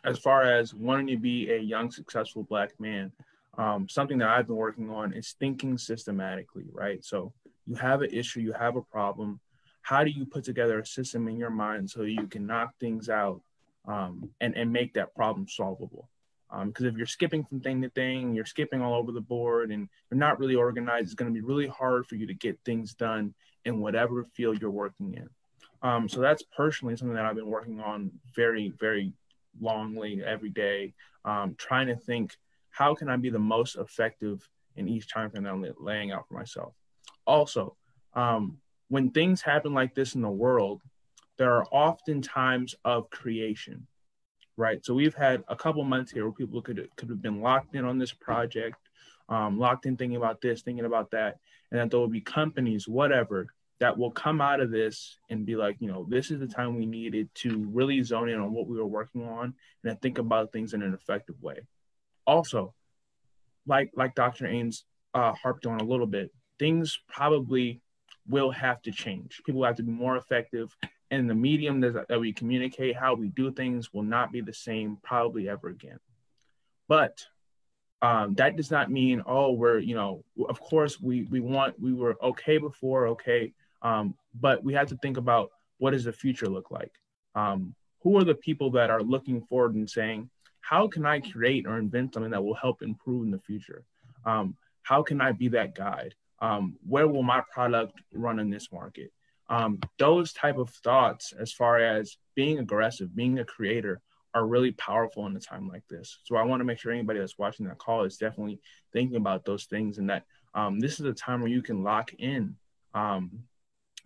S3: as far as wanting to be a young, successful Black man, um, something that I've been working on is thinking systematically, right? So you have an issue, you have a problem, how do you put together a system in your mind so you can knock things out um, and, and make that problem solvable? Because um, if you're skipping from thing to thing, you're skipping all over the board and you're not really organized, it's going to be really hard for you to get things done in whatever field you're working in. Um, so that's personally something that I've been working on very, very longly every day, um, trying to think how can I be the most effective in each time frame that I'm laying out for myself. Also, um, when things happen like this in the world, there are often times of creation, right? So we've had a couple months here where people could could have been locked in on this project, um, locked in thinking about this, thinking about that, and that there will be companies, whatever, that will come out of this and be like, you know, this is the time we needed to really zone in on what we were working on and think about things in an effective way. Also, like like Dr. Ames uh, harped on a little bit, things probably will have to change. People have to be more effective, and the medium that, we communicate, how we do things, will not be the same probably ever again. But um, that does not mean oh we're you know of course we we want we were okay before okay um, but we have to think about what does the future look like um, who are the people that are looking forward and saying how can i create or invent something that will help improve in the future um, how can i be that guide um, where will my product run in this market? Um, those type of thoughts as far as being aggressive being a creator are really powerful in a time like this. So i want to make sure anybody that's watching that call is definitely thinking about those things and that um, this is a time where you can lock in. Um,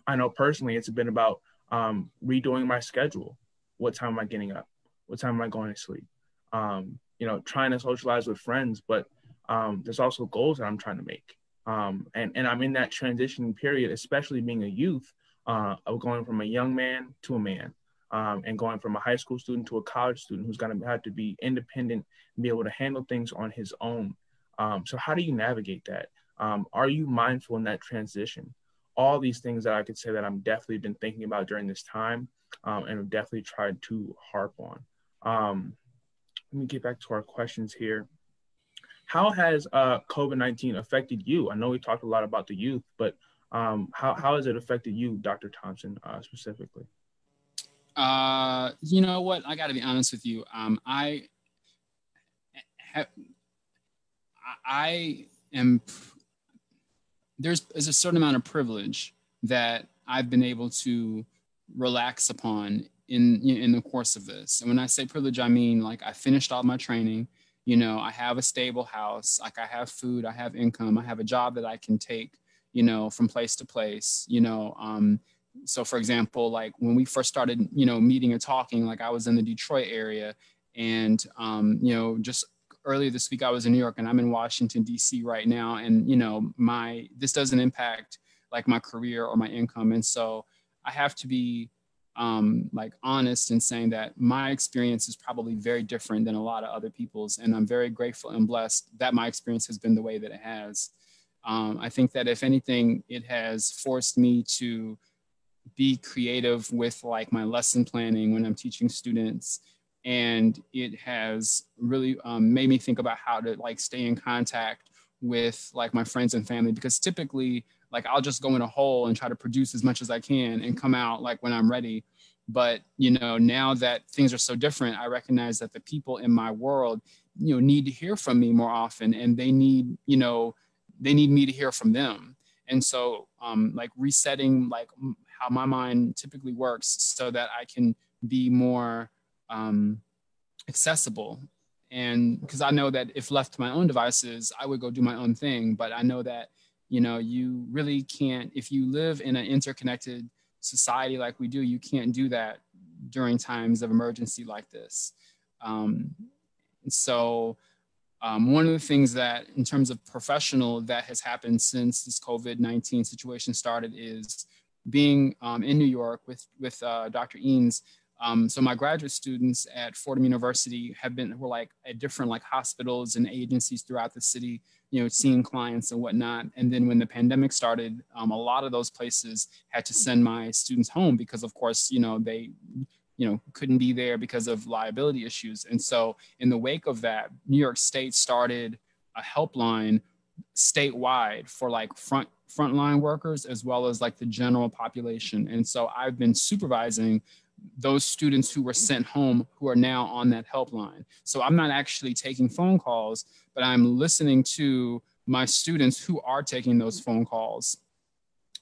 S3: i know personally it's been about um, redoing my schedule. What time am i getting up? What time am i going to sleep? Um, you know trying to socialize with friends but um, there's also goals that i'm trying to make um, and, and I'm in that transitioning period, especially being a youth, uh, of going from a young man to a man, um, and going from a high school student to a college student who's going to have to be independent and be able to handle things on his own. Um, so, how do you navigate that? Um, are you mindful in that transition? All these things that I could say that I'm definitely been thinking about during this time, um, and have definitely tried to harp on. Um, let me get back to our questions here. How has uh, COVID 19 affected you? I know we talked a lot about the youth, but um, how, how has it affected you, Dr. Thompson, uh, specifically?
S6: Uh, you know what? I got to be honest with you. Um, I I am, there's, there's a certain amount of privilege that I've been able to relax upon in in the course of this. And when I say privilege, I mean like I finished all my training you know i have a stable house like i have food i have income i have a job that i can take you know from place to place you know um, so for example like when we first started you know meeting and talking like i was in the detroit area and um, you know just earlier this week I was in New York and I'm in Washington D.C. right now, and you know my this doesn't impact like my career or my income, and so I have to be um, like honest in saying that my experience is probably very different than a lot of other people's, and I'm very grateful and blessed that my experience has been the way that it has. Um, I think that if anything, it has forced me to be creative with like my lesson planning when I'm teaching students and it has really um, made me think about how to like stay in contact with like my friends and family because typically like I'll just go in a hole and try to produce as much as I can and come out like when I'm ready. But you know, now that things are so different, I recognize that the people in my world, you know, need to hear from me more often, and they need, you know, they need me to hear from them. And so, um, like resetting like how my mind typically works, so that I can be more um, accessible and because i know that if left to my own devices i would go do my own thing but i know that you know you really can't if you live in an interconnected society like we do you can't do that during times of emergency like this. Um, so um, one of the things that in terms of professional that has happened since this covid-19 situation started is being um, in new york with with uh, dr eanes um, so my graduate students at Fordham University have been were like at different like hospitals and agencies throughout the city, you know, seeing clients and whatnot. And then when the pandemic started, um, a lot of those places had to send my students home because, of course, you know they, you know, couldn't be there because of liability issues. And so in the wake of that, New York State started a helpline statewide for like front frontline workers as well as like the general population. And so I've been supervising those students who were sent home who are now on that helpline. So I'm not actually taking phone calls, but I'm listening to my students who are taking those phone calls.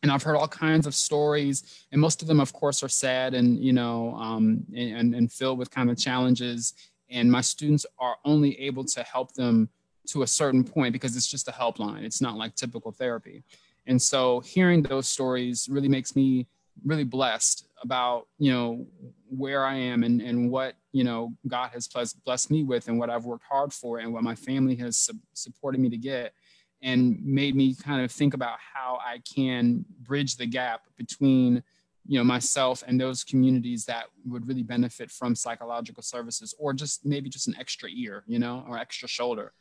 S6: And I've heard all kinds of stories, and most of them, of course, are sad and you know, um, and, and filled with kind of challenges. And my students are only able to help them to a certain point because it's just a helpline. It's not like typical therapy. And so hearing those stories really makes me really blessed about you know where I am and and what you know God has blessed, me with and what I've worked hard for and what my family has su- supported me to get and made me kind of think about how I can bridge the gap between you know myself and those communities that would really benefit from psychological services or just maybe just an extra ear you know or extra shoulder.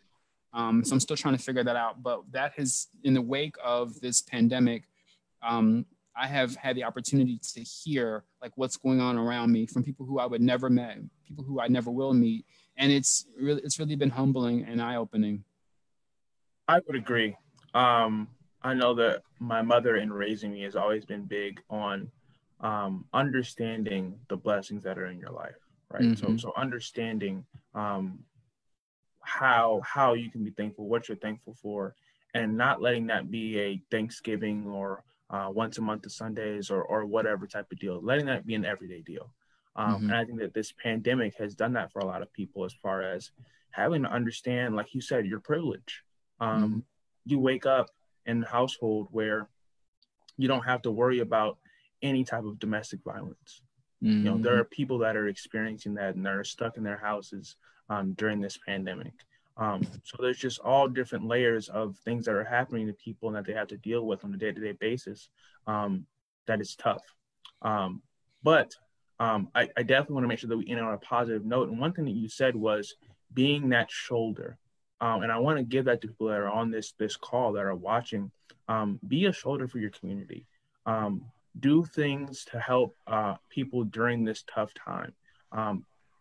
S6: Um, so i'm still trying to figure that out but that has in the wake of this pandemic um, I have had the opportunity to hear like what's going on around me from people who I would never met, people who I never will meet, and it's really it's really been humbling and eye opening.
S3: I would agree. Um, I know that my mother in raising me has always been big on um, understanding the blessings that are in your life, right? Mm-hmm. So so understanding um, how how you can be thankful, what you're thankful for, and not letting that be a Thanksgiving or uh, once a month to Sundays or or whatever type of deal, letting that be an everyday deal. Um, mm-hmm. And I think that this pandemic has done that for a lot of people as far as having to understand, like you said, your privilege. Um, mm-hmm. You wake up in a household where you don't have to worry about any type of domestic violence. Mm-hmm. You know, there mm-hmm. are people that are experiencing that and that are stuck in their houses um, during this pandemic. Um, so there's just all different layers of things that are happening to people and that they have to deal with on a day-to-day basis. Um, that is tough. Um, but um, I, I, definitely want to make sure that we end on a positive note. And one thing that you said was being that shoulder. Um, and I want to give that to people that are on this this call that are watching. Um, be a shoulder for your community. do things to help uh, people during this tough time.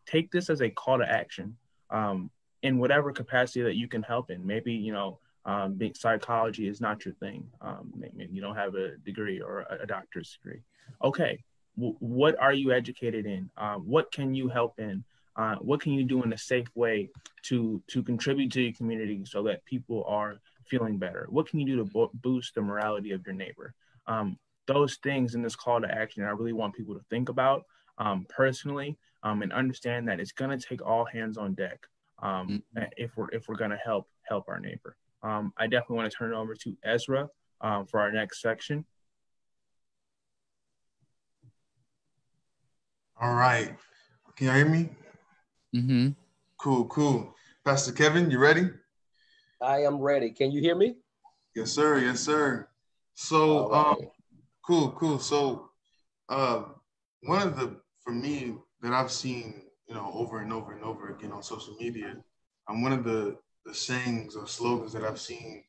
S3: take this as a call to action. Um, in whatever capacity that you can help in. Maybe, you know, um, being psychology is not your thing. Um, maybe you don't have a degree or a, a doctor's degree. Okay, w- what are you educated in? Uh, what can you help in? Uh, what can you do in a safe way to to contribute to your community so that people are feeling better? What can you do to bo- boost the morality of your neighbor? Um, those things in this call to action, I really want people to think about um, personally um, and understand that it's going to take all hands on deck um, mm-hmm. if we're if we're going to help help our neighbor. Um, I definitely want to turn it over to Ezra um, for our next section.
S4: All right, can you hear me?
S6: Mm-hmm.
S4: Cool, cool. Pastor Kevin, you ready?
S7: I am ready. Can you hear me?
S4: Yes, sir. Yes, sir. So, right. um, cool, cool. So, uh, one of the for me that I've seen, you know, over and over and over again on social media, um, one of the the sayings or slogans that I've seen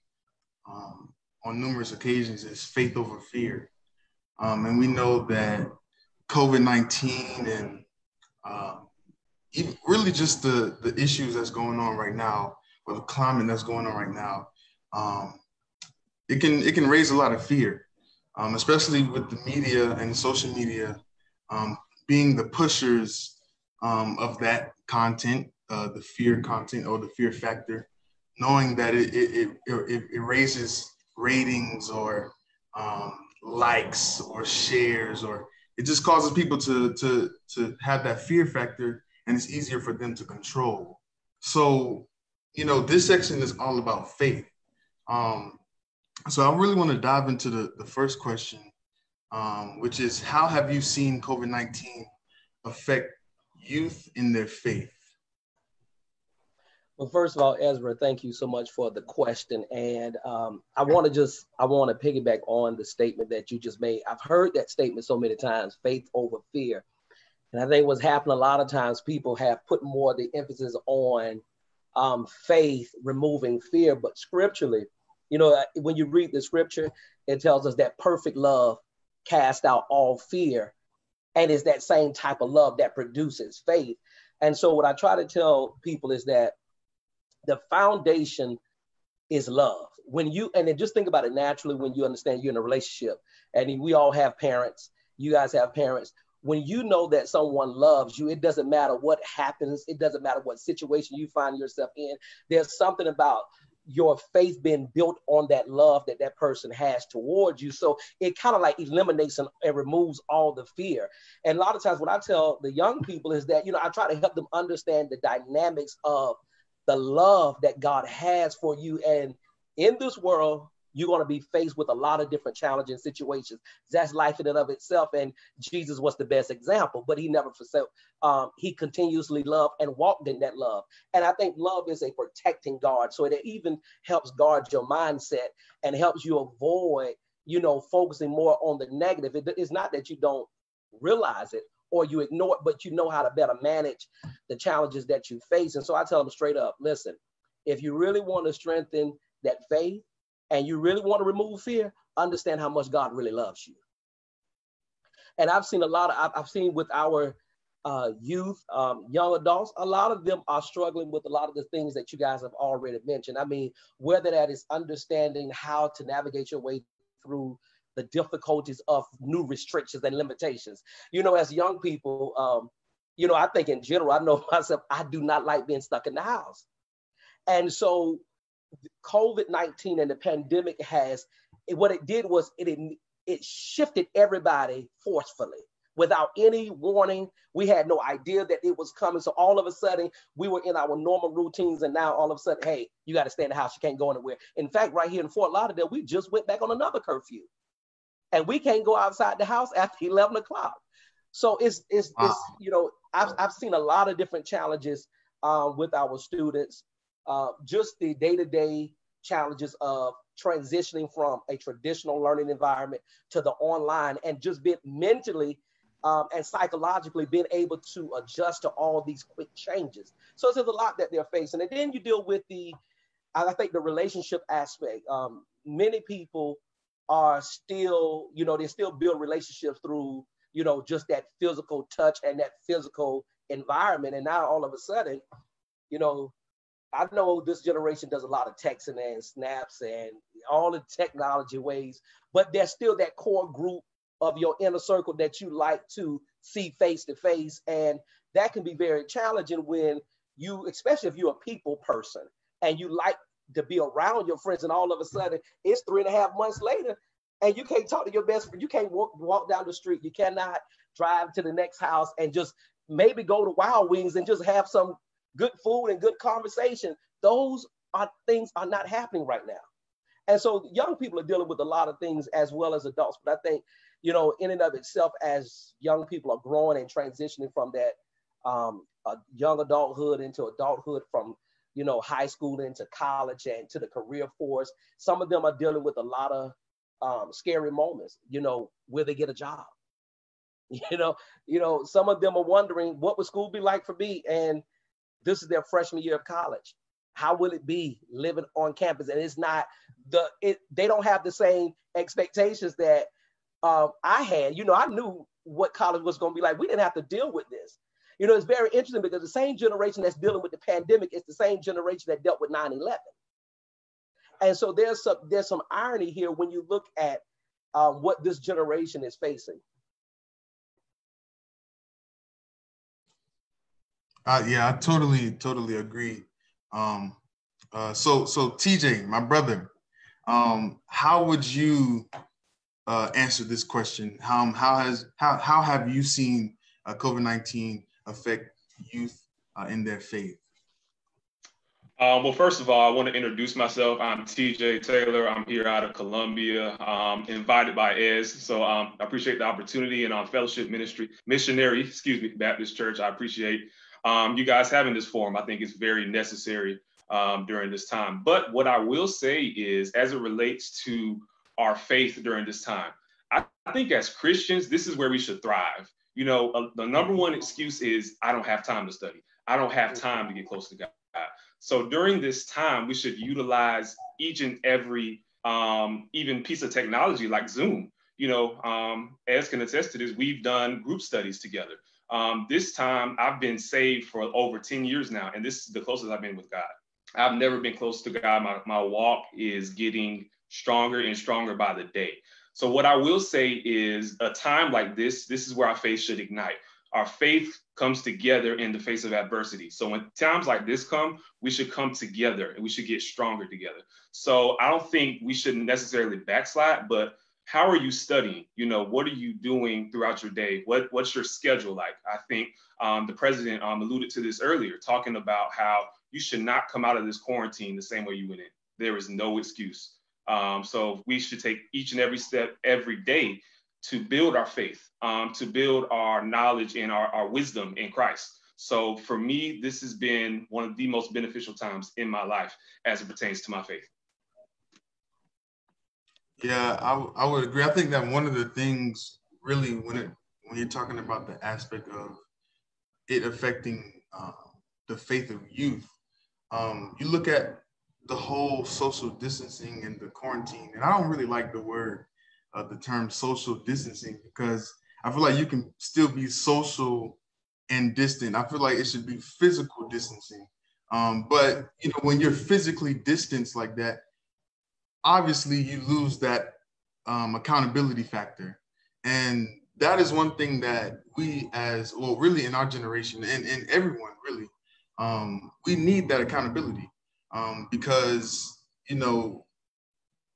S4: um, on numerous occasions is faith over fear. Um, and we know that COVID 19 and uh, even really just the, the issues that's going on right now, or the climate that's going on right now, um, it can it can raise a lot of fear, um, especially with the media and social media um, being the pushers um, of that content, uh, the fear content or the fear factor, knowing that it it, it, it raises ratings or um, likes or shares or it just causes people to to to have that fear factor and it's easier for them to control. So you know this section is all about faith. Um, so i really want to dive into the, the first question um, which is how have you seen covid-19 affect youth in their faith
S7: well, first of all, Ezra, thank you so much for the question. And um, I want to just, I want to piggyback on the statement that you just made. I've heard that statement so many times, faith over fear. And I think what's happened a lot of times, people have put more of the emphasis on um, faith, removing fear. But scripturally, you know, when you read the scripture, it tells us that perfect love cast out all fear. And it's that same type of love that produces faith. And so, what I try to tell people is that the foundation is love. When you and then just think about it naturally when you understand you're in a relationship, and we all have parents. You guys have parents. When you know that someone loves you, it doesn't matter what happens. It doesn't matter what situation you find yourself in. There's something about your faith being built on that love that that person has towards you. So it kind of like eliminates and, and, removes all the fear. And a lot of times, what I tell the young people is that, you know, I try to help them understand the dynamics of the love that God has for you. And in this world, you're going to be faced with a lot of different challenging situations. That's life in and of itself. And Jesus was the best example, but he never forsake. Um, he continuously loved and walked in that love. And I think love is a protecting guard. So it even helps guard your mindset and helps you avoid, you know, focusing more on the negative. It, it's not that you don't realize it, or you ignore it, but you know how to better manage the challenges that you face. And so I tell them straight up, listen, if you really want to strengthen that faith and you really want to remove fear, understand how much God really loves you. And I've seen a lot of, I've seen with our uh, youth, um, young adults, a lot of them are struggling with a lot of the things that you guys have already mentioned. I mean, whether that is understanding how to navigate your way through the difficulties of new restrictions and limitations. You know, as young people, um, you know, I think in general, I know myself, I do not like being stuck in the house. And so COVID 19 and the pandemic has, what it did was it, it shifted everybody forcefully without any warning. We had no idea that it was coming. So all of a sudden, we were in our normal routines, and now all of a sudden, hey, you got to stay in the house. You can't go anywhere. In fact, right here in Fort Lauderdale, we just went back on another curfew and we can't go outside the house after 11 o'clock. So it's, it's, wow. it's you know, I've, I've seen a lot of different challenges um, with our students, uh, just the day-to-day challenges of transitioning from a traditional learning environment to the online and just being mentally um, and psychologically being able to adjust to all these quick changes. So there's a lot that they're facing. And then you deal with the, I think the relationship aspect. Um, many people are still, you know, they still build relationships through, you know, just that physical touch and that physical environment. And now all of a sudden, you know, I know this generation does a lot of texting and snaps and all the technology ways, but there's still that core group of your inner circle that you like to see face to face. And that can be very challenging when you, especially if you're a people person and you like to be around your friends, and all of a sudden it's three and a half months later, and you can't talk to your best friend. You can't walk, walk down the street. You cannot drive to the next house and just maybe go to Wild Wings and just have some good food and good conversation. Those are things are not happening right now. And so young people are dealing with a lot of things as well as adults. But I think, you know, in and of itself, as young people are growing and transitioning from that um, young adulthood into adulthood, from you know, high school into college and to the career force. Some of them are dealing with a lot of um, scary moments. You know, will they get a job? You know, you know, some of them are wondering what would school be like for me, and this is their freshman year of college. How will it be living on campus? And it's not the it. They don't have the same expectations that um, I had. You know, I knew what college was going to be like. We didn't have to deal with this. You know, it's very interesting because the same generation that's dealing with the pandemic is the same generation that dealt with 9/11. And so there's some there's some irony here when you look at um, what this generation is facing.
S4: Uh, yeah, I totally totally agree. Um, uh, so so TJ, my brother, um, how would you uh, answer this question? How how has how how have you seen uh, COVID nineteen affect youth uh, in their faith?
S10: Um, well, first of all, I want to introduce myself. I'm TJ Taylor. I'm here out of Columbia, um, invited by Ez. So um, I appreciate the opportunity and on Fellowship Ministry, Missionary, excuse me, Baptist Church. I appreciate um, you guys having this forum. I think it's very necessary um, during this time. But what I will say is, as it relates to our faith during this time, I, I think as Christians, this is where we should thrive. You know, uh, the number one excuse is I don't have time to study. I don't have time to get close to God. So during this time, we should utilize each and every um, even piece of technology like Zoom. You know, um, as can attest to this, we've done group studies together. Um, this time, I've been saved for over 10 years now, and this is the closest I've been with God. I've never been close to God. My, my walk is getting stronger and stronger by the day. So, what I will say is a time like this, this is where our faith should ignite. Our faith comes together in the face of adversity. So, when times like this come, we should come together and we should get stronger together. So, I don't think we should necessarily backslide, but how are you studying? You know, what are you doing throughout your day? What what's your schedule like? I think um, the president um, alluded to this earlier, talking about how you should not come out of this quarantine the same way you went in. There is no excuse. Um, so we should take each and every step every day to build our faith, um, to build our knowledge and our, our wisdom in Christ. So for me, this has been one of the most beneficial times in my life as it pertains to my faith.
S4: Yeah, I, I would agree. I think that one of the things really when it when you're talking about the aspect of it affecting uh, the faith of youth, um, you look at the whole social distancing and the quarantine. And I don't really like the word, uh, the term social distancing, because I feel like you can still be social and distant. I feel like it should be physical distancing. Um, but you know, when you're physically distanced like that, obviously you lose that um, accountability factor. And that is one thing that we as well, really in our generation and, and everyone really, um, we need that accountability um, because you know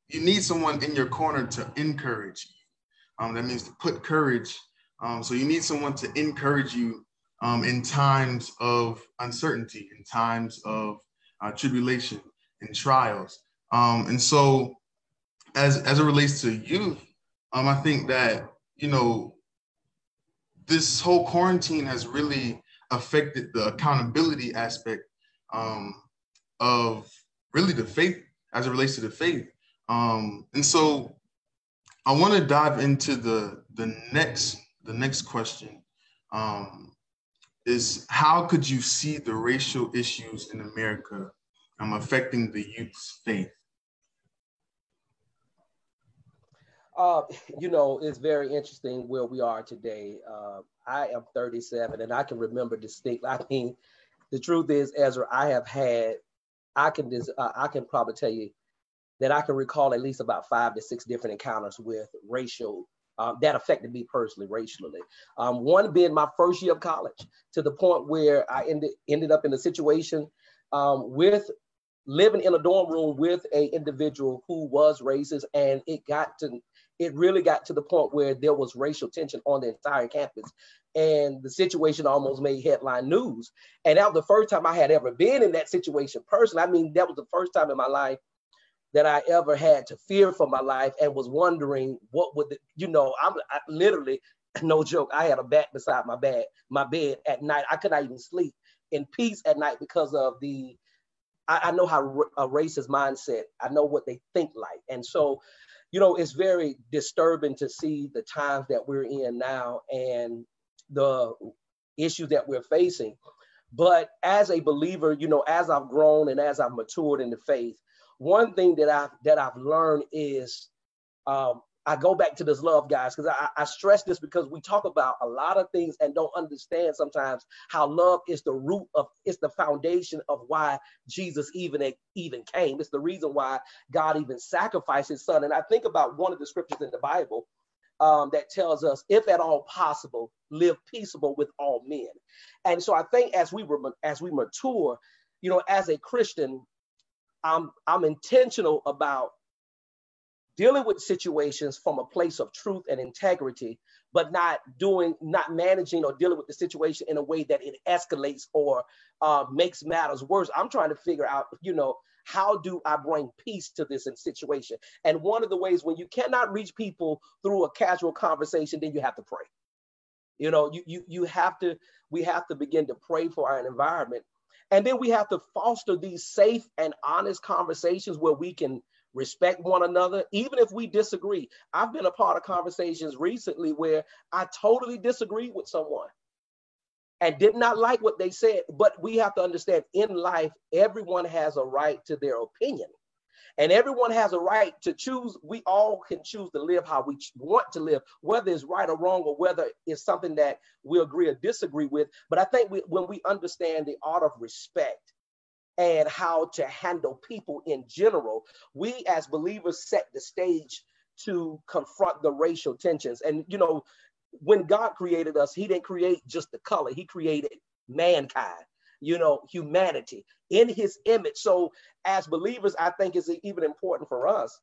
S4: you need someone in your corner to encourage you. Um, that means to put courage. Um, so you need someone to encourage you um, in times of uncertainty, in times of uh, tribulation and trials. Um, and so, as as it relates to youth, um, I think that you know this whole quarantine has really affected the accountability aspect um, of really the faith as it relates to the faith. Um, and so I want to dive into the the next the next question um, is how could you see the racial issues in America um, affecting the youth's faith?
S7: Uh, you know, it's very interesting where we are today. Uh, I am 37 and I can remember distinctly. I mean, the truth is, Ezra, I have had I can uh, I can probably tell you that I can recall at least about five to six different encounters with racial um, that affected me personally, racially. Um, one being my first year of college, to the point where I ended ended up in a situation um, with living in a dorm room with a individual who was racist, and it got to it really got to the point where there was racial tension on the entire campus. And the situation almost made headline news. And that was the first time i had ever been in that situation personally. I mean that was the first time in my life that i ever had to fear for my life and was wondering what would the, you know i'm I, literally no joke i had a bat beside my bed my bed at night. I could not even sleep in peace at night because of the I, I know how a racist mindset. I know what they think like, and so, you know, it's very disturbing to see the times that we're in now and the issues that we're facing. But as a believer, you know, as I've grown and as I've matured in the faith, one thing that I've that I've learned is um, I go back to this love, guys, because I, I, stress this because we talk about a lot of things and don't understand sometimes how love is the root of, it's the foundation of why Jesus even even came. It's the reason why God even sacrificed His Son. And I think about one of the scriptures in the Bible um, that tells us, if at all possible, live peaceable with all men. And so I think as we were as we mature, you know, as a Christian, I'm I'm intentional about dealing with situations from a place of truth and integrity, but not doing, not managing or dealing with the situation in a way that it escalates or uh, makes matters worse. I'm trying to figure out, you know, how do I bring peace to this situation? And one of the ways when you cannot reach people through a casual conversation, then you have to pray. You know, you you you have to, we have to begin to pray for our environment. And then we have to foster these safe and honest conversations where we can respect one another, even if we disagree. I've been a part of conversations recently where I totally disagreed with someone and did not like what they said. But we have to understand in life, everyone has a right to their opinion. And everyone has a right to choose. We all can choose to live how we want to live, whether it's right or wrong, or whether it's something that we agree or disagree with. But I think we, when we understand the art of respect and how to handle people in general, we as believers set the stage to confront the racial tensions. And, you know, when God created us, He didn't create just the color, He created mankind, you know, humanity in His image. So, as believers, I think it's even important for us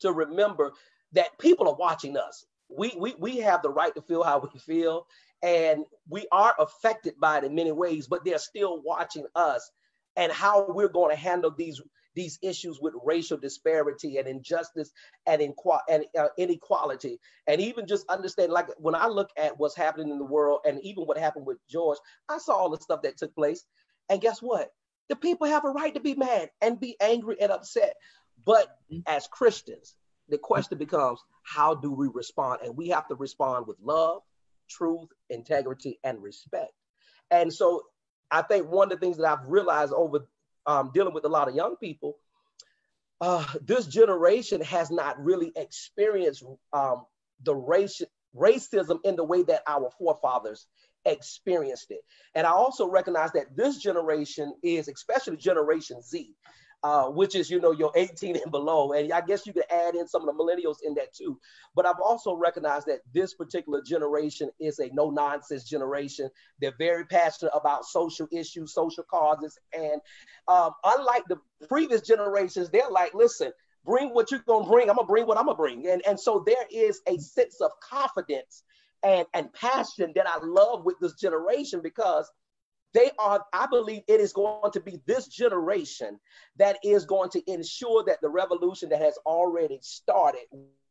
S7: to remember that people are watching us. We, we, we have the right to feel how we feel, and we are affected by it in many ways, but they're still watching us and how we're going to handle these these issues with racial disparity and injustice and, inqu- and uh, inequality. And even just understand like when i look at what's happening in the world and even what happened with george i saw all the stuff that took place. And guess what? The people have a right to be mad and be angry and upset. But mm-hmm. as christians the question becomes how do we respond? And we have to respond with love truth integrity and respect. And so I think one of the things that I've realized over um, dealing with a lot of young people, uh, this generation has not really experienced um, the race, racism in the way that our forefathers experienced it. And I also recognize that this generation is, especially Generation Z, uh, which is, you know, your 18 and below. And I guess you could add in some of the millennials in that too. But I've also recognized that this particular generation is a no nonsense generation. They're very passionate about social issues, social causes. And um, unlike the previous generations, they're like, listen, bring what you're going to bring. I'm to bring what I'm to bring. And, and so there is a sense of confidence and, and passion that I love with this generation because they are, I believe it is going to be this generation that is going to ensure that the revolution that has already started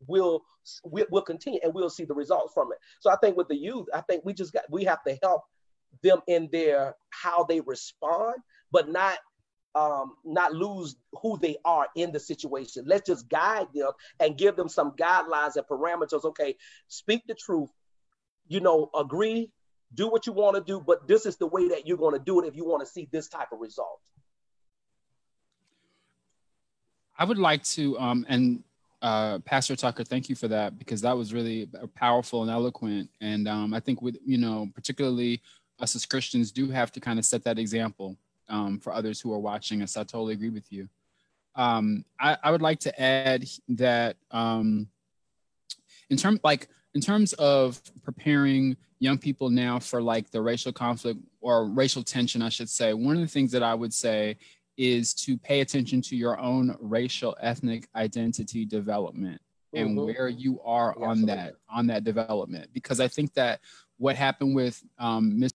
S7: will, will, continue and we'll see the results from it. So I think with the youth, I think we just got, we have to help them in their, how they respond, but not um, not lose who they are in the situation. Let's just guide them and give them some guidelines and parameters. Okay, speak the truth. You know, agree do what you want to do, but this is the way that you're going to do it if you want to see this type of result.
S6: I would like to, um, and uh, Pastor Tucker, thank you for that because that was really powerful and eloquent. And um, I think with you know, particularly us as Christians, do have to kind of set that example um, for others who are watching us. I totally agree with you. Um, I, I, would like to add that um, in terms like in terms of preparing young people now for like the racial conflict or racial tension, I should say, one of the things that I would say is to pay attention to your own racial ethnic identity development and mm-hmm. where you are yeah, on absolutely. that on that development because i think that what happened with um, mr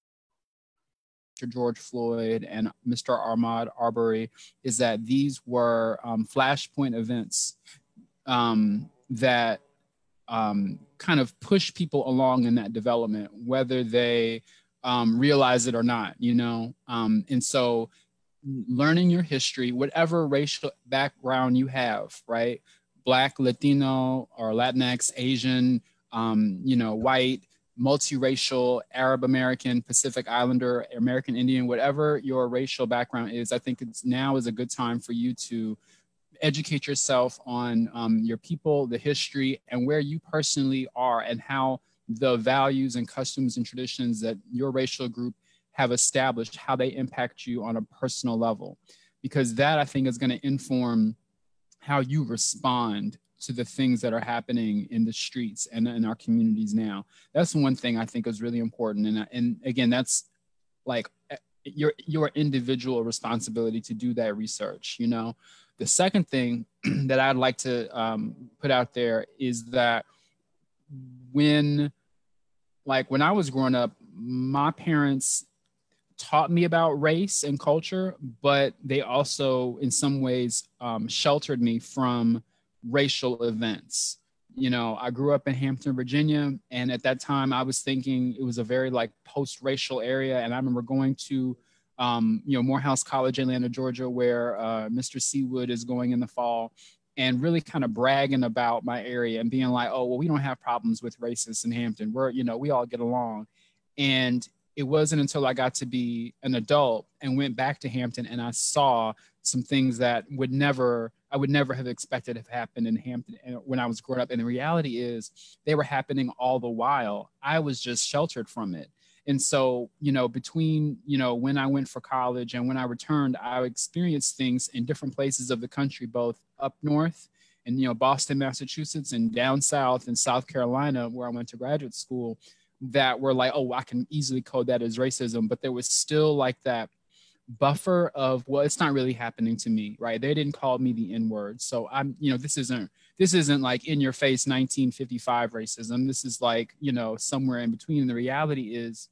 S6: george floyd and mr ahmaud arbery is that these were um, flashpoint events um, that um, kind of push people along in that development, whether they um, realize it or not, you know? Um, and so learning your history, whatever racial background you have, right? Black, Latino, or Latinx, Asian, um, you know, white, multiracial, Arab American, Pacific Islander, American Indian, whatever your racial background is, I think it's now is a good time for you to educate yourself on um, your people, the history, and where you personally are, and how the values and customs and traditions that your racial group have established, how they impact you on a personal level. Because that I think is going to inform how you respond to the things that are happening in the streets and in our communities now. That's one thing I think is really important. And, and again, that's like eh, your your individual responsibility to do that research. You know, the second thing that I'd like to um, put out there is that when, like, when I was growing up, my parents taught me about race and culture, but they also, in some ways, um, sheltered me from racial events. You know, I grew up in Hampton, Virginia, and at that time I was thinking it was a very like post-racial area. And I remember going to, um, you know, Morehouse College, Atlanta, Georgia, where uh, Mr. Seawood is going in the fall, and really kind of bragging about my area and being like, oh, well, we don't have problems with racists in Hampton. We're, you know, we all get along. And it wasn't until I got to be an adult and went back to Hampton and I saw some things that would never I would never have expected have happened in Hampton when I was growing up. And the reality is they were happening all the while. I was just sheltered from it. And so, you know, between, you know, when I went for college and when I returned, I experienced things in different places of the country, both up north and, you know, Boston, Massachusetts, and down south in South Carolina, where I went to graduate school, that were like, oh, I can easily code that as racism. But there was still like that buffer of well it's not really happening to me right? They didn't call me the n word. So i'm you know this isn't this isn't like in your face 1955 racism. This is like you know somewhere in between. And the reality is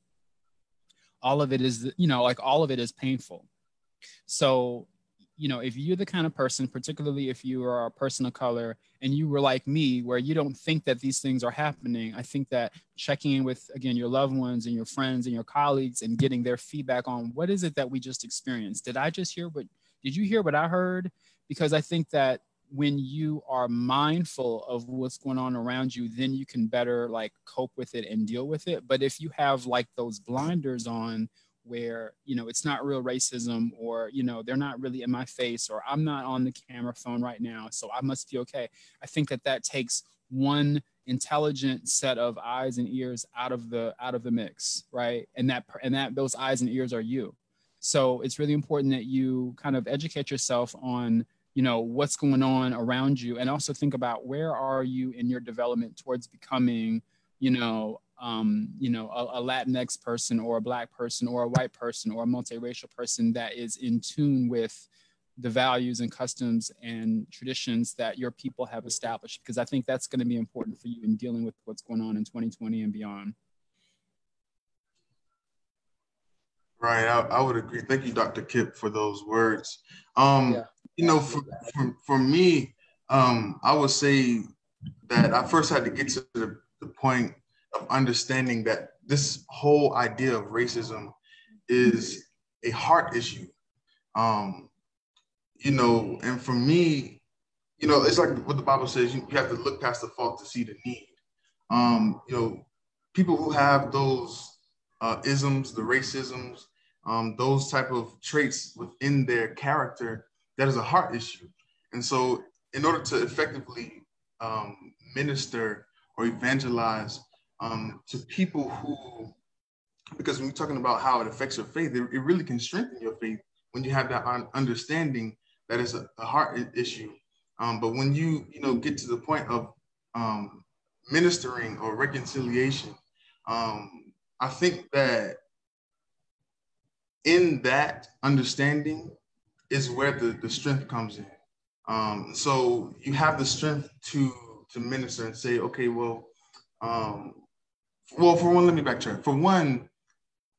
S6: all of it is you know like all of it is painful so you know, if you're the kind of person, particularly if you are a person of color and you were like me, where you don't think that these things are happening, I think that checking in with, again, your loved ones and your friends and your colleagues and getting their feedback on what is it that we just experienced? Did I just hear what, did you hear what I heard? Because I think that when you are mindful of what's going on around you, then you can better like cope with it and deal with it. But if you have like those blinders on, where you know it's not real racism or you know they're not really in my face or i'm not on the camera phone right now so i must be okay i think that that takes one intelligent set of eyes and ears out of the out of the mix right and that and that those eyes and ears are you so it's really important that you kind of educate yourself on you know what's going on around you and also think about where are you in your development towards becoming you know um, you know, a, a, Latinx person or a black person or a white person or a multiracial person that is in tune with the values and customs and traditions that your people have established, because I think that's going to be important for you in dealing with what's going on in 2020 and beyond.
S4: Right, I, I would agree. Thank you, Dr. Kip, for those words. Um, yeah. You know, for, for, for me, um, I would say that I first had to get to the, the point of understanding that this whole idea of racism is a heart issue. Um, you know, and for me, you know, it's like what the Bible says, you, you have to look past the fault to see the need. Um, you know, people who have those uh, isms, the racisms, um, those type of traits within their character, that is a heart issue. And so in order to effectively um, minister or evangelize um, to people who, because when we're talking about how it affects your faith, it, it really can strengthen your faith when you have that understanding that it's a, a heart issue. Um, but when you, you know, get to the point of um, ministering or reconciliation, um, I think that in that understanding is where the, the strength comes in. Um, so you have the strength to to minister and say, okay, well, um, well, for one, let me backtrack. For one,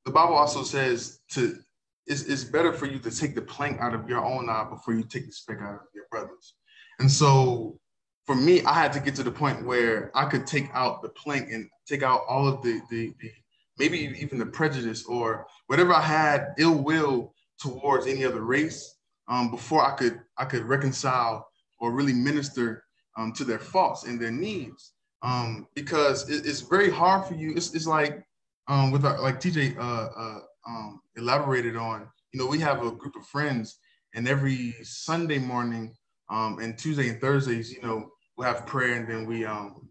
S4: the Bible also says to it's, it's better for you to take the plank out of your own eye before you take the speck out of your brother's. And so for me, I had to get to the point where I could take out the plank and take out all of the, the, the maybe even the prejudice or whatever I had ill will towards any other race um, before I could I could reconcile or really minister um, to their faults and their needs. Um, because it, it's very hard for you. It's, it's like um, with our, like TJ uh, uh, um, elaborated on. You know, we have a group of friends, and every Sunday morning um, and Tuesday and Thursdays, you know, we have prayer, and then we um,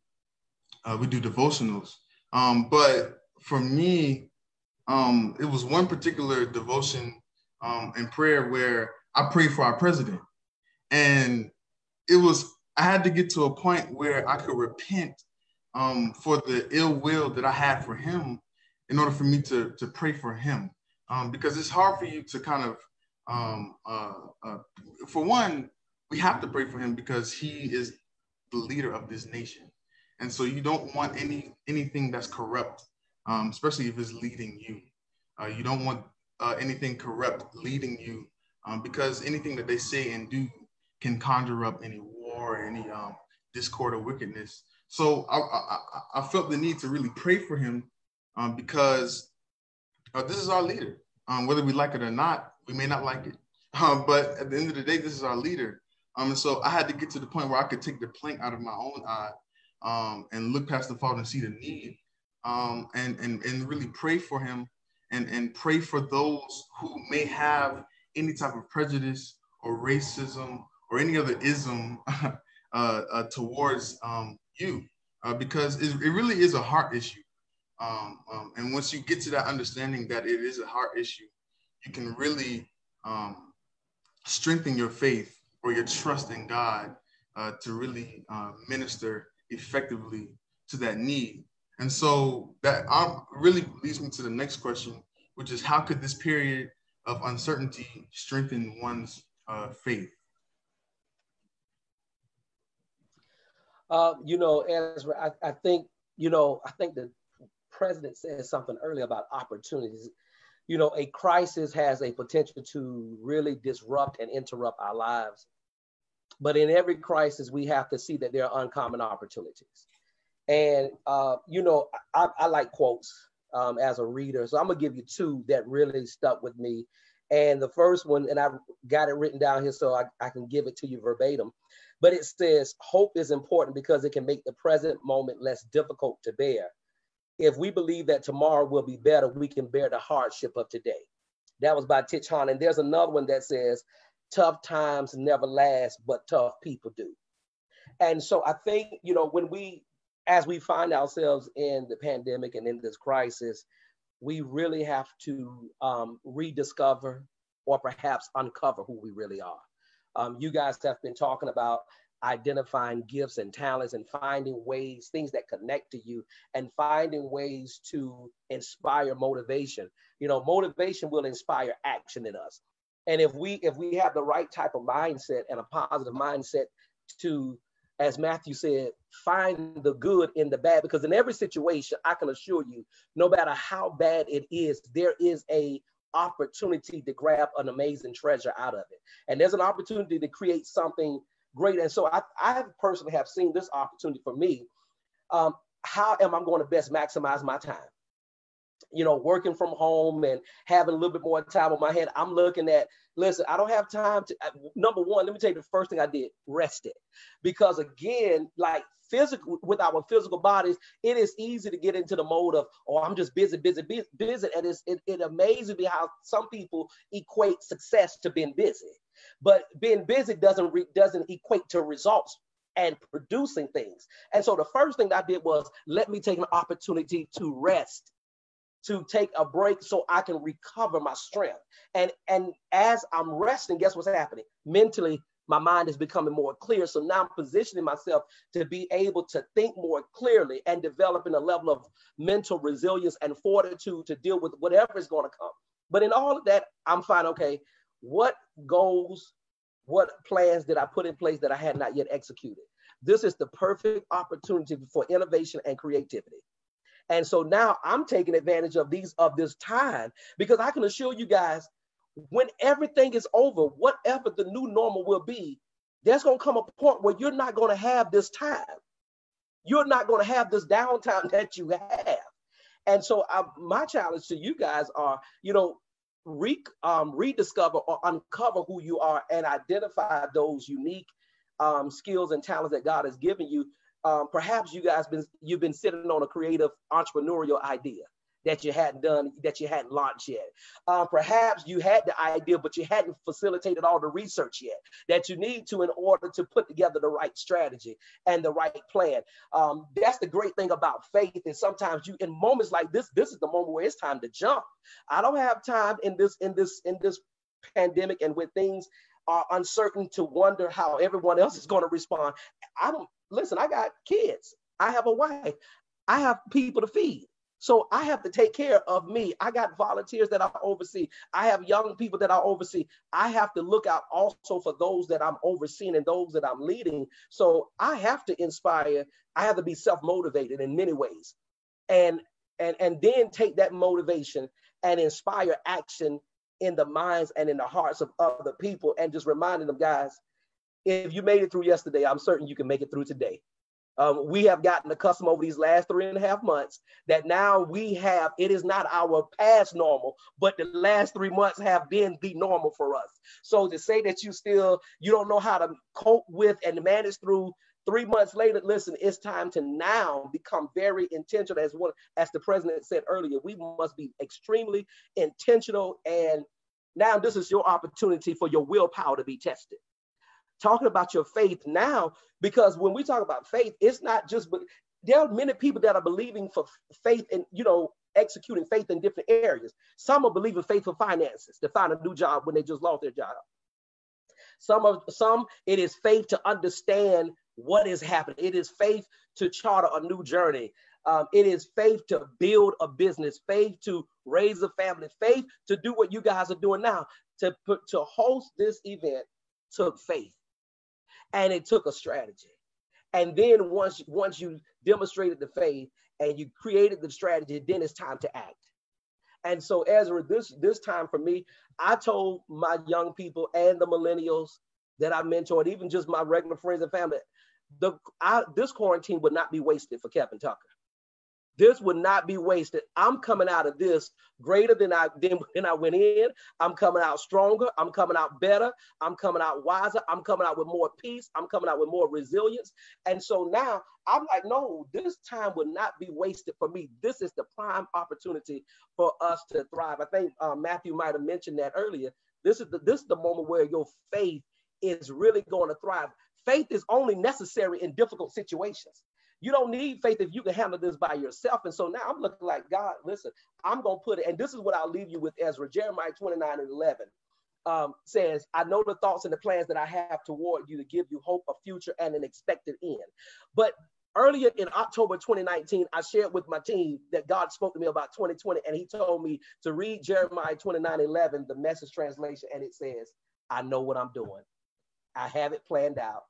S4: uh, we do devotionals. Um, but for me, um, it was one particular devotion um, and prayer where I prayed for our president, and it was I had to get to a point where I could repent um, for the ill will that I had for him in order for me to, to pray for him. Um, because it's hard for you to kind of, um, uh, uh, for one, we have to pray for him because he is the leader of this nation. And so you don't want any anything that's corrupt, um, especially if it's leading you. Uh, you don't want uh, anything corrupt leading you um, because anything that they say and do can conjure up any war, any um, discord or wickedness. So I, I, I, felt the need to really pray for him um, because uh, this is our leader. Um, whether we like it or not, we may not like it. Um, but at the end of the day, this is our leader. Um, and so I had to get to the point where I could take the plank out of my own eye and look past the fault and see the need and, and, and really pray for him and, and pray for those who may have any type of prejudice or racism or any other ism uh, uh, towards um, you uh, because it, it, really is a heart issue. Um, um, and once you get to that understanding that it is a heart issue, you can really um, strengthen your faith or your trust in God uh, to really uh, minister effectively to that need. And so that um, really leads me to the next question, which is how could this period of uncertainty strengthen one's uh, faith?
S7: Uh, you know, as I, I think, you know, I think the president said something earlier about opportunities. You know, a crisis has a potential to really disrupt and interrupt our lives. But in every crisis, we have to see that there are uncommon opportunities. And, uh, you know, I, I like quotes um, as a reader. So I'm to give you two that really stuck with me. And the first one, and I got it written down here so I, I can give it to you verbatim. But it says hope is important because it can make the present moment less difficult to bear. If we believe that tomorrow will be better, we can bear the hardship of today. That was by Thich Nhat. And there's another one that says, tough times never last, but tough people do. And so I think, you know, when we, as we find ourselves in the pandemic and in this crisis, we really have to um, rediscover or perhaps uncover who we really are. Um, you guys have been talking about identifying gifts and talents and finding ways, things that connect to you, and finding ways to inspire motivation. You know, motivation will inspire action in us. And if we if we have the right type of mindset and a positive mindset to, as Matthew said, find the good in the bad, because in every situation, I can assure you, no matter how bad it is, there is a opportunity to grab an amazing treasure out of it. And there's an opportunity to create something great. And so I, I personally have seen this opportunity for me. Um, how am I going to best maximize my time? You know, working from home and having a little bit more time on my head. I'm looking at, listen, I don't have time to, uh, number one, let me tell you the first thing I did, rested. Because again, like physical with our physical bodies, it is easy to get into the mode of, oh, I'm just busy, busy, busy, busy. And it's, it, it amazes me how some people equate success to being busy. But being busy doesn't re- doesn't equate to results and producing things. And so the first thing I did was let me take an opportunity to rest, to take a break so I can recover my strength. And and as I'm resting, guess what's happening? Mentally, my mind is becoming more clear. So now I'm positioning myself to be able to think more clearly and developing a level of mental resilience and fortitude to deal with whatever is going to come. But in all of that, I'm fine. Okay, what goals, what plans did I put in place that I had not yet executed? This is the perfect opportunity for innovation and creativity. And so now I'm taking advantage of these of this time because I can assure you guys when everything is over, whatever the new normal will be, there's to come a point where you're not to have this time. You're not to have this downtime that you have. And so I, my challenge to you guys are, you know, re, um, rediscover or uncover who you are and identify those unique um, skills and talents that God has given you, um, perhaps you guys been you've been sitting on a creative entrepreneurial idea that you hadn't done, that you hadn't launched yet. Uh, perhaps you had the idea, but you hadn't facilitated all the research yet that you need to in order to put together the right strategy and the right plan. Um, that's the great thing about faith is sometimes you, in moments like this, this is the moment where it's time to jump. I don't have time in this, in this, in this pandemic and when things are uncertain to wonder how everyone else is going to respond. I don't listen, I got kids. I have a wife. I have people to feed. So I have to take care of me. I got volunteers that I oversee. I have young people that I oversee. I have to look out also for those that I'm overseeing and those that I'm leading. So I have to inspire. I have to be self-motivated in many ways. And and and then take that motivation and inspire action in the minds and in the hearts of other people and just reminding them guys if you made it through yesterday i'm certain you can make it through today um, we have gotten accustomed over these last three and a half months that now we have, it is not our past normal, but the last three months have been the normal for us. So to say that you still, you don't know how to cope with and manage through three months later, listen, it's time to now become very intentional. As one, as the president said earlier, we must be extremely intentional. And now this is your opportunity for your willpower to be tested talking about your faith now because when we talk about faith it's not just but there are many people that are believing for faith and you know executing faith in different areas. Some are believing faith for finances to find a new job when they just lost their job. Some of some it is faith to understand what is happening. It is faith to charter a new journey. Um, it is faith to build a business faith to raise a family faith to do what you guys are doing now. To put to host this event took faith and it took a strategy. And then once once you demonstrated the faith and you created the strategy, then it's time to act. And so Ezra, this this time for me, I told my young people and the millennials that I mentored, even just my regular friends and family, the I, this quarantine would not be wasted for Kevin Tucker. This would not be wasted. I'm coming out of this greater than I than, when I went in. I'm coming out stronger. I'm coming out better. I'm coming out wiser. I'm coming out with more peace. I'm coming out with more resilience. And so now I'm like, no, this time would not be wasted for me. This is the prime opportunity for us to thrive. I think uh, Matthew might have mentioned that earlier. This is the this is the moment where your faith is really going to thrive. Faith is only necessary in difficult situations. You don't need faith if you can handle this by yourself. And so now I'm looking like, God, listen, I'm going to put it, and this is what I'll leave you with Ezra, Jeremiah 29 and 11. Um, says, I know the thoughts and the plans that I have toward you to give you hope, a future, and an expected end. But earlier in October 2019, I shared with my team that God spoke to me about 2020, and He told me to read Jeremiah 29 11, the message translation, and it says, I know what I'm doing. I have it planned out.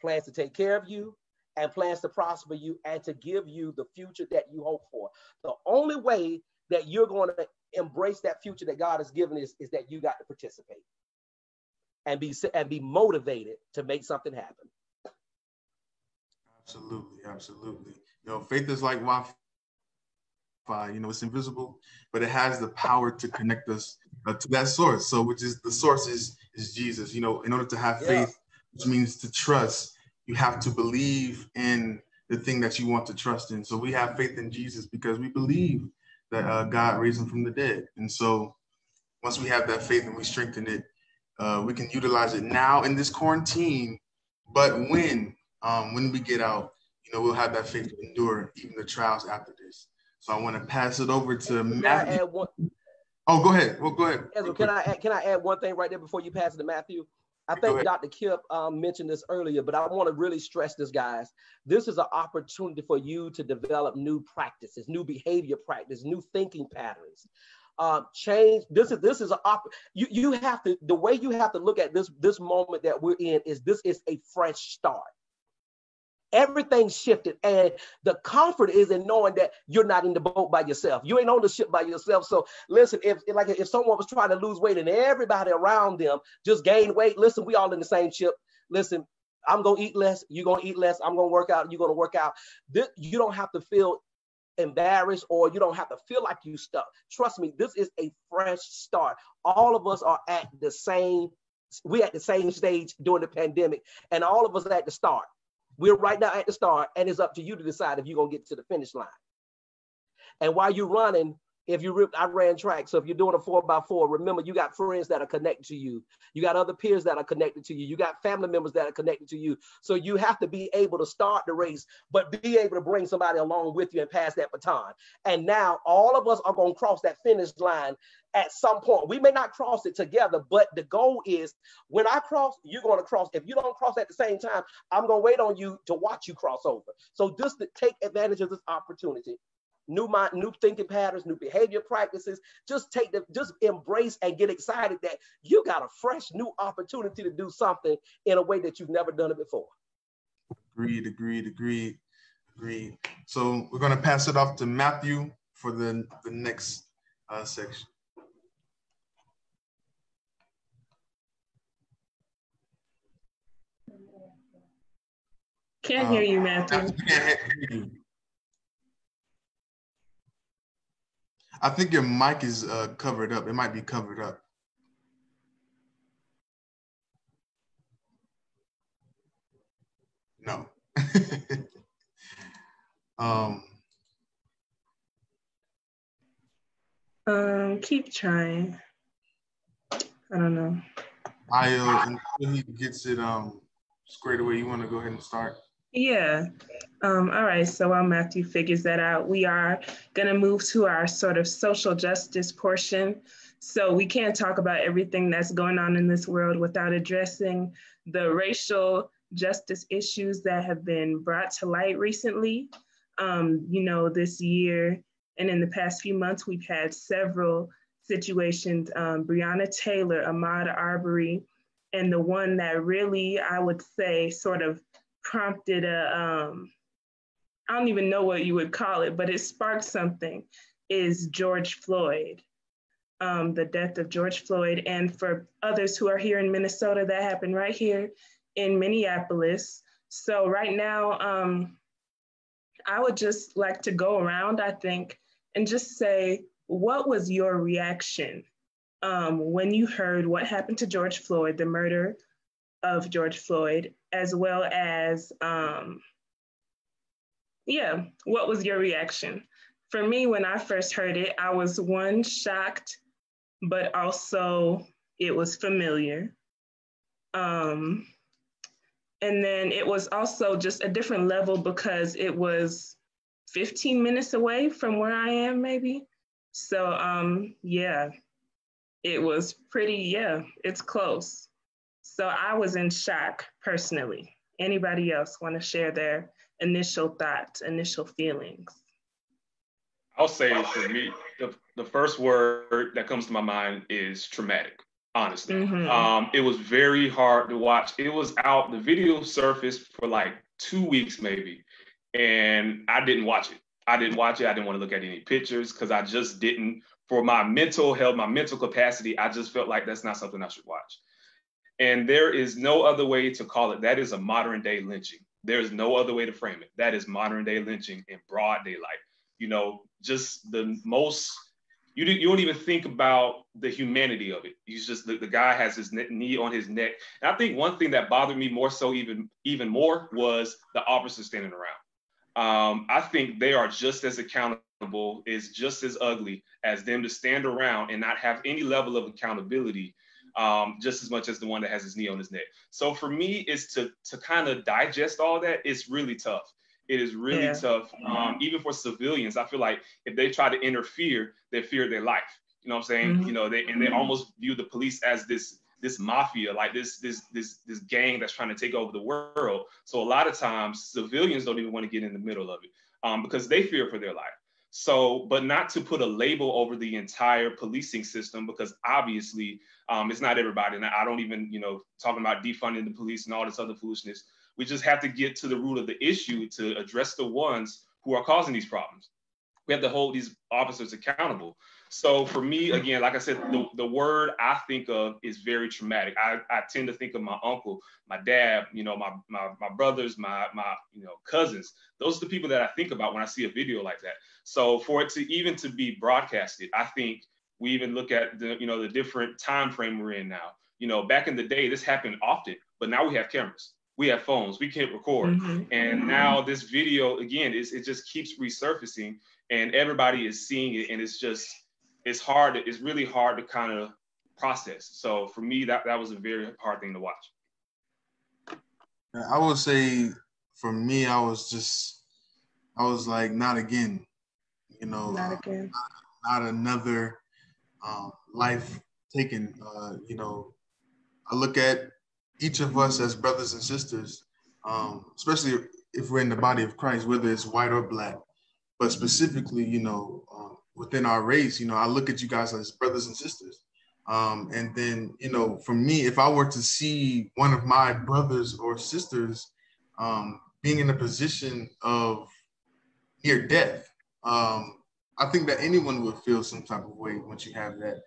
S7: Plans to take care of you, and plans to prosper you and to give you the future that you hope for. The only way that you're going to embrace that future that God has given is, is that you got to participate and be and be motivated to make something happen.
S4: Absolutely, absolutely. You know, faith is like Wi-Fi. You know, it's invisible, but it has the power to connect us uh, to that source. So, which is the source is is Jesus. You know, in order to have yeah. faith, which means to trust, you have to believe in the thing that you want to trust in. So we have faith in Jesus because we believe that uh, God raised him from the dead. And so once we have that faith and we strengthen it, uh, we can utilize it now in this quarantine. But when um, when we get out, you know, we'll have that faith to endure even the trials after this. So I want to pass it over to Matthew. Oh, go ahead. Well, go ahead.
S7: Ezra, can I add, can I add one thing right there before you pass it to Matthew? I think Dr. Kip um, mentioned this earlier, but I want to really stress this, guys. This is an opportunity for you to develop new practices, new behavior practice, new thinking patterns. Um, change. This is this is an op. You you have to the way you have to look at this this moment that we're in is this is a fresh start. Everything shifted, and the comfort is in knowing that you're not in the boat by yourself. You ain't on the ship by yourself. So listen, if like if someone was trying to lose weight and everybody around them just gained weight, listen, we all in the same ship. Listen, I'm gonna eat less. You're gonna eat less. I'm gonna work out. You're gonna work out. This, you don't have to feel embarrassed or you don't have to feel like you stuck. Trust me, this is a fresh start. All of us are at the same, we at the same stage during the pandemic, and all of us at the start. We're right now at the start, and it's up to you to decide if you're gonna get to the finish line. And while you're running, if you I ran track, so if you're doing a four by four, remember you got friends that are connected to you. You got other peers that are connected to you. You got family members that are connected to you. So you have to be able to start the race, but be able to bring somebody along with you and pass that baton. And now all of us are going to cross that finish line at some point. We may not cross it together, but the goal is when I cross, you're going to cross. If you don't cross at the same time, I'm going to wait on you to watch you cross over. So just to take advantage of this opportunity new mind, new thinking patterns, new behavior practices. Just take the, just embrace and get excited that you got a fresh new opportunity to do something in a way that you've never done it before.
S4: Agreed, agreed, agreed, agreed. So we're gonna pass it off to Matthew for the, the next uh, section.
S2: Can't hear you, Matthew. Can't hear you.
S4: I think your mic is uh, covered up. It might be covered up. No. um,
S2: um, keep trying. I don't know.
S4: I uh, until he gets it um squared away, you want to go ahead and start?
S2: Yeah. Um, all right. So while Matthew figures that out, we are going to move to our sort of social justice portion. So we can't talk about everything that's going on in this world without addressing the racial justice issues that have been brought to light recently. Um, you know, this year and in the past few months, we've had several situations um, Breonna Taylor, Ahmaud Arbery, and the one that really, I would say, sort of prompted a um, I don't even know what you would call it, but it sparked something is George Floyd, um, the death of George Floyd. And for others who are here in Minnesota, that happened right here in Minneapolis. So right now, um, I would just like to go around, I think, and just say, what was your reaction um, when you heard what happened to George Floyd, the murder of George Floyd, as well as, um, yeah, what was your reaction? For me, when I first heard it, I was one, shocked, but also it was familiar. Um, and then it was also just a different level because it was 15 minutes away from where I am, maybe. So, um, yeah, it was pretty, yeah, it's close. So I was in shock personally. Anybody else want to share their initial thoughts, initial feelings?
S10: I'll say for me, the, the first word that comes to my mind is traumatic, honestly. Mm-hmm. Um, it was very hard to watch. It was out, the video surfaced for like two weeks maybe, and I didn't watch it. I didn't watch it. I didn't want to look at any pictures because I just didn't, for my mental health, my mental capacity, I just felt like that's not something I should watch. And there is no other way to call it. That is a modern day lynching. There's no other way to frame it. That is modern day lynching in broad daylight. You know, just the most, you, do, you don't even think about the humanity of it. He's just, the, the guy has his knee on his neck. And I think one thing that bothered me more so, even, even more, was the officers standing around. Um, I think they are just as accountable, is just as ugly as them to stand around and not have any level of accountability um, just as much as the one that has his knee on his neck. So for me, it's to to kind of digest all that. It's really tough. It is really yeah. tough, um, even for civilians. I feel like if they try to interfere, they fear their life. You know what I'm saying? Mm-hmm. You know, they and they almost view the police as this this mafia, like this this this this gang that's trying to take over the world. So a lot of times, civilians don't even want to get in the middle of it um, because they fear for their life. So, but not to put a label over the entire policing system because obviously um, it's not everybody. And I don't even, you know, talking about defunding the police and all this other foolishness. We just have to get to the root of the issue to address the ones who are causing these problems. we have to hold these officers accountable. So for me, again, like I said, the, the word I think of is very traumatic. I, I tend to think of my uncle, my dad, you know, my, my, my brothers, my, my, you know, cousins. Those are the people that I think about when I see a video like that. So for it to even to be broadcasted, I think we even look at the, you know, the different time frame we're in now. You know, back in the day, this happened often, but now we have cameras we have phones, we can't record. Mm-hmm. And now this video, again, is it just keeps resurfacing and everybody is seeing it. And it's just, it's hard, it's really hard to kind of process. So for me, that, that was a very hard thing to watch.
S4: I would say for me, I was just, I was like, not again, you know,
S2: not again,
S4: not, not another um, life taken. Uh, you know, I look at each of us as brothers and sisters, um, especially if we're in the body of Christ, whether it's white or black, but specifically, you know, uh, within our race, you know, I look at you guys as brothers and sisters. Um, and then, you know, for me, if I were to see one of my brothers or sisters um, being in a position of near death, um, I think that anyone would feel some type of way once you have that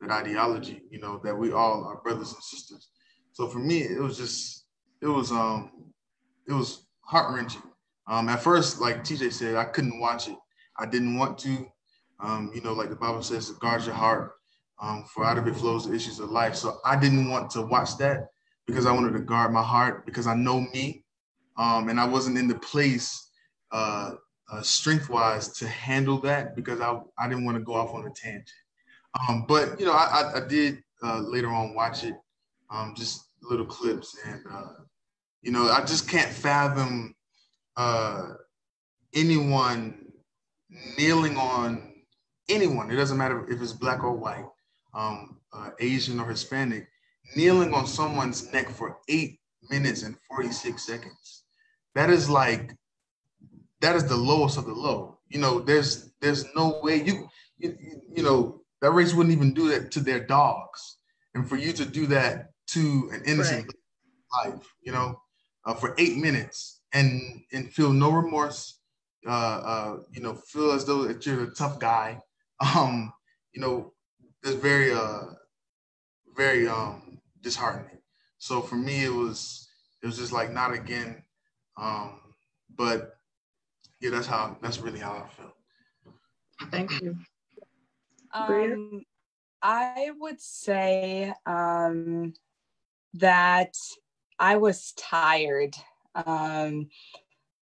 S4: that ideology, you know, that we all are brothers and sisters. So for me, it was just it was um it was heart wrenching. Um, at first, like TJ said, I couldn't watch it. I didn't want to. Um, you know, like the Bible says, guard your heart, um, for out of it flows the issues of life. So I didn't want to watch that because I wanted to guard my heart because I know me, um, and I wasn't in the place uh, uh, strength wise to handle that because I I didn't want to go off on a tangent. Um, but you know, I, I, I did uh, later on watch it, um, just little clips, and uh, you know, I just can't fathom uh, anyone kneeling on anyone. It doesn't matter if it's black or white, um, uh, Asian or Hispanic, kneeling on someone's neck for eight minutes and 46 seconds. That is like, that is the lowest of the low. You know, there's there's no way you you, you know that race wouldn't even do that to their dogs, and for you to do that to an innocent right. life, you know, uh, for eight minutes and and feel no remorse, uh, uh, you know, feel as though that you're a tough guy, um, you know, it's very uh very um disheartening. So for me, it was it was just like not again, um, but yeah, that's how that's really how I felt.
S2: Thank you.
S8: Um, I would say um, that I was tired. Um,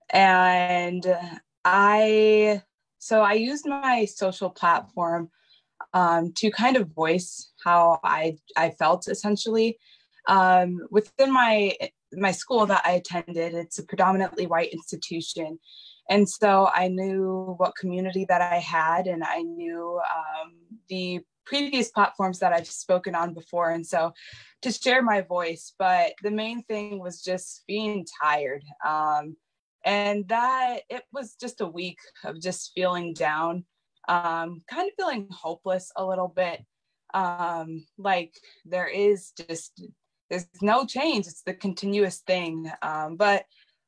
S8: and I, so I used my social platform um, to kind of voice how I, I felt essentially. Um, within my, my school that I attended, it's a predominantly white institution. And so I knew what community that I had, and I knew um, the previous platforms that I've spoken on before. And so to share my voice, but the main thing was just being tired. Um, and that it was just a week of just feeling down, um, kind of feeling hopeless a little bit. Um, like there is just, there's no change. It's the continuous thing. Um, but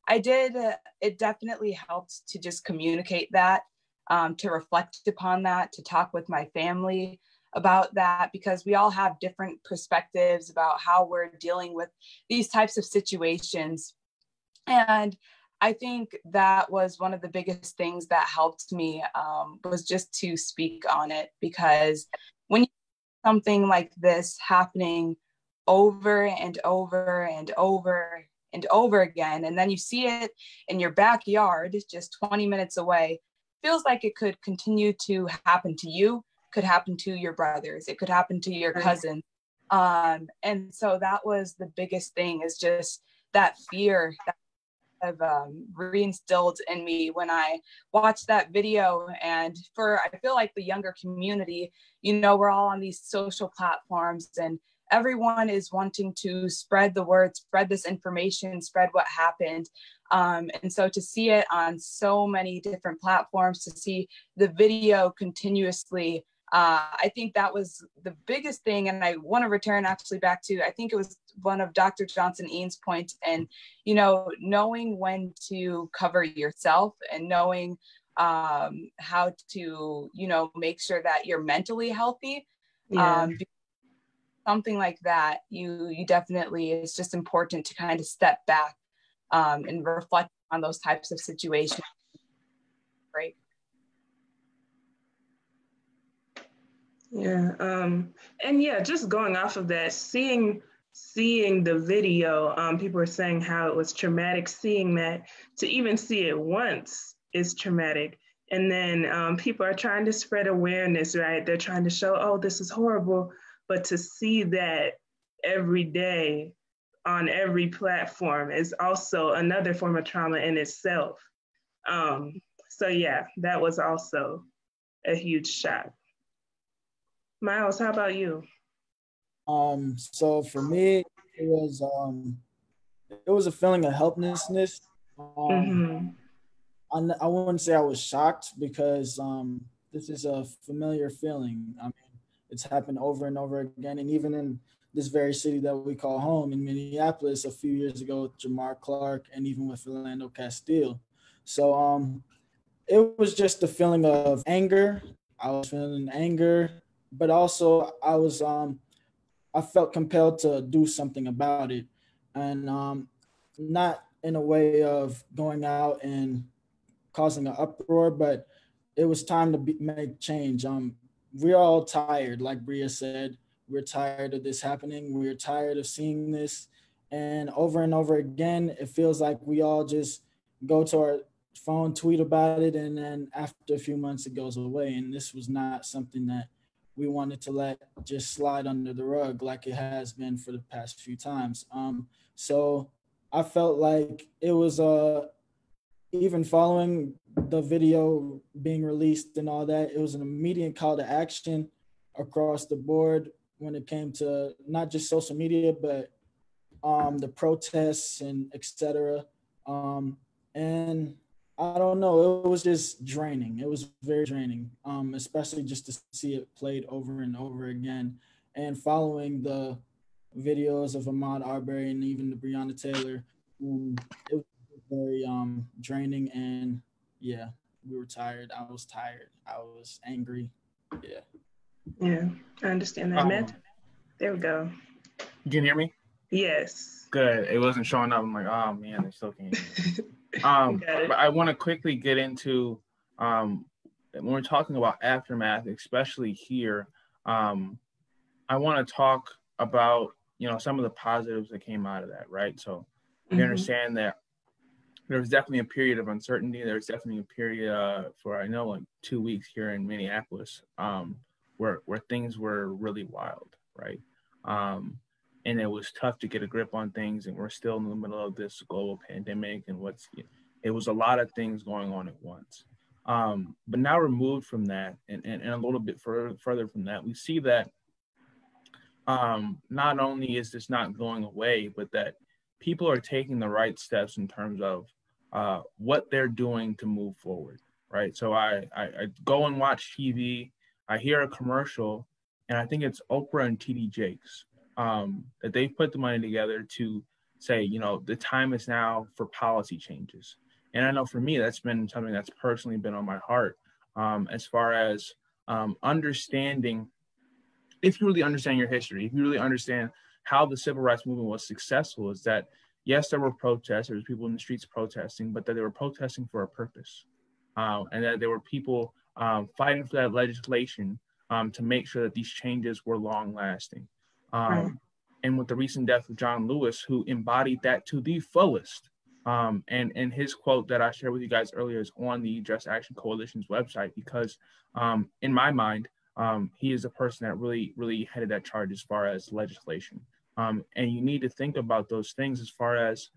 S8: I did, uh, it definitely helped to just communicate that, um, to reflect upon that, to talk with my family, about that because we all have different perspectives about how we're dealing with these types of situations. And I think that was one of the biggest things that helped me um, was just to speak on it because when you something like this happening over and over and over and over again, and then you see it in your backyard just 20 minutes away, feels like it could continue to happen to you could happen to your brothers it could happen to your cousin um, and so that was the biggest thing is just that fear that have um, reinstilled in me when I watched that video. And for I feel like the younger community, you know, we're all on these social platforms and everyone is wanting to spread the word, spread this information, spread what happened. Um, and so to see it on so many different platforms, to see the video continuously uh, I think that was the biggest thing. And I want to return actually back to, I think it was one of Dr. Johnson Eanes' points and, you know, knowing when to cover yourself and knowing um, how to, you know, make sure that you're mentally healthy.
S2: Yeah.
S8: Um, something like that, you you definitely it's just important to kind of step back um, and reflect on those types of situations. Right.
S2: Yeah. Um, and yeah, just going off of that, seeing seeing the video, um, people were saying how it was traumatic seeing that. To even see it once is traumatic. And then um, people are trying to spread awareness, right? They're trying to show, oh, this is horrible. But to see that every day on every platform is also another form of trauma in itself. Um, so, yeah, that was also a huge shock. Miles, how about you?
S9: Um, so for me, it was um, it was a feeling of helplessness. Um, mm-hmm. I, I wouldn't say I was shocked because um, this is a familiar feeling. I mean, it's happened over and over again, and even in this very city that we call home in Minneapolis a few years ago with Jamar Clark and even with Philando Castile. So um, it was just a feeling of anger. I was feeling anger, but also I was um, I felt compelled to do something about it, and um, not in a way of going out and causing an uproar, but it was time to be, make change. Um, we're all tired, like Bria said. We're tired of this happening. We're tired of seeing this, and over and over again, it feels like we all just go to our phone, tweet about it, and then after a few months, it goes away. And this was not something that we wanted to let just slide under the rug like it has been for the past few times. Um, so I felt like it was uh, even following the video being released and all that, it was an immediate call to action across the board when it came to not just social media, but um, the protests and etc. Um, and I don't know, it was just draining. It was very draining, um, especially just to see it played over and over again. And following the videos of Ahmaud Arbery and even the Breonna Taylor, um, it was very um draining and yeah, we were tired. I was tired. I was angry. Yeah.
S2: Yeah, I understand that, um, Matt. There we go.
S3: You can hear me?
S2: Yes.
S3: Good. It wasn't showing up. I'm like, oh man, they still can't. um, but I want to quickly get into um, when we're talking about aftermath, especially here. Um, I want to talk about you know some of the positives that came out of that, right? So we mm-hmm. understand that there was definitely a period of uncertainty. There was definitely a period uh, for I know like two weeks here in Minneapolis um, where where things were really wild, right? Um, and it was tough to get a grip on things, and we're still in the middle of this global pandemic, and what's it was a lot of things going on at once. Um, but now removed from that, and, and, and a little bit further further from that, we see that um, not only is this not going away, but that people are taking the right steps in terms of uh, what they're doing to move forward, right? So I, I, I go and watch TV, I hear a commercial, and I think it's Oprah and TD Jakes um, that they've put the money together to say, you know, the time is now for policy changes. And I know for me, that's been something that's personally been on my heart um, as far as um, understanding, if you really understand your history, if you really understand how the civil rights movement was successful, is that yes, there were protests, there was people in the streets protesting, but that they were protesting for a purpose. Uh, and that there were people um, fighting for that legislation um, to make sure that these changes were long lasting. Um, right. And with the recent death of John Lewis, who embodied that to the fullest, um, and and his quote that I shared with you guys earlier is on the Just Action Coalition's website because, um, in my mind, um, he is a person that really really headed that charge as far as legislation. Um, and you need to think about those things as far as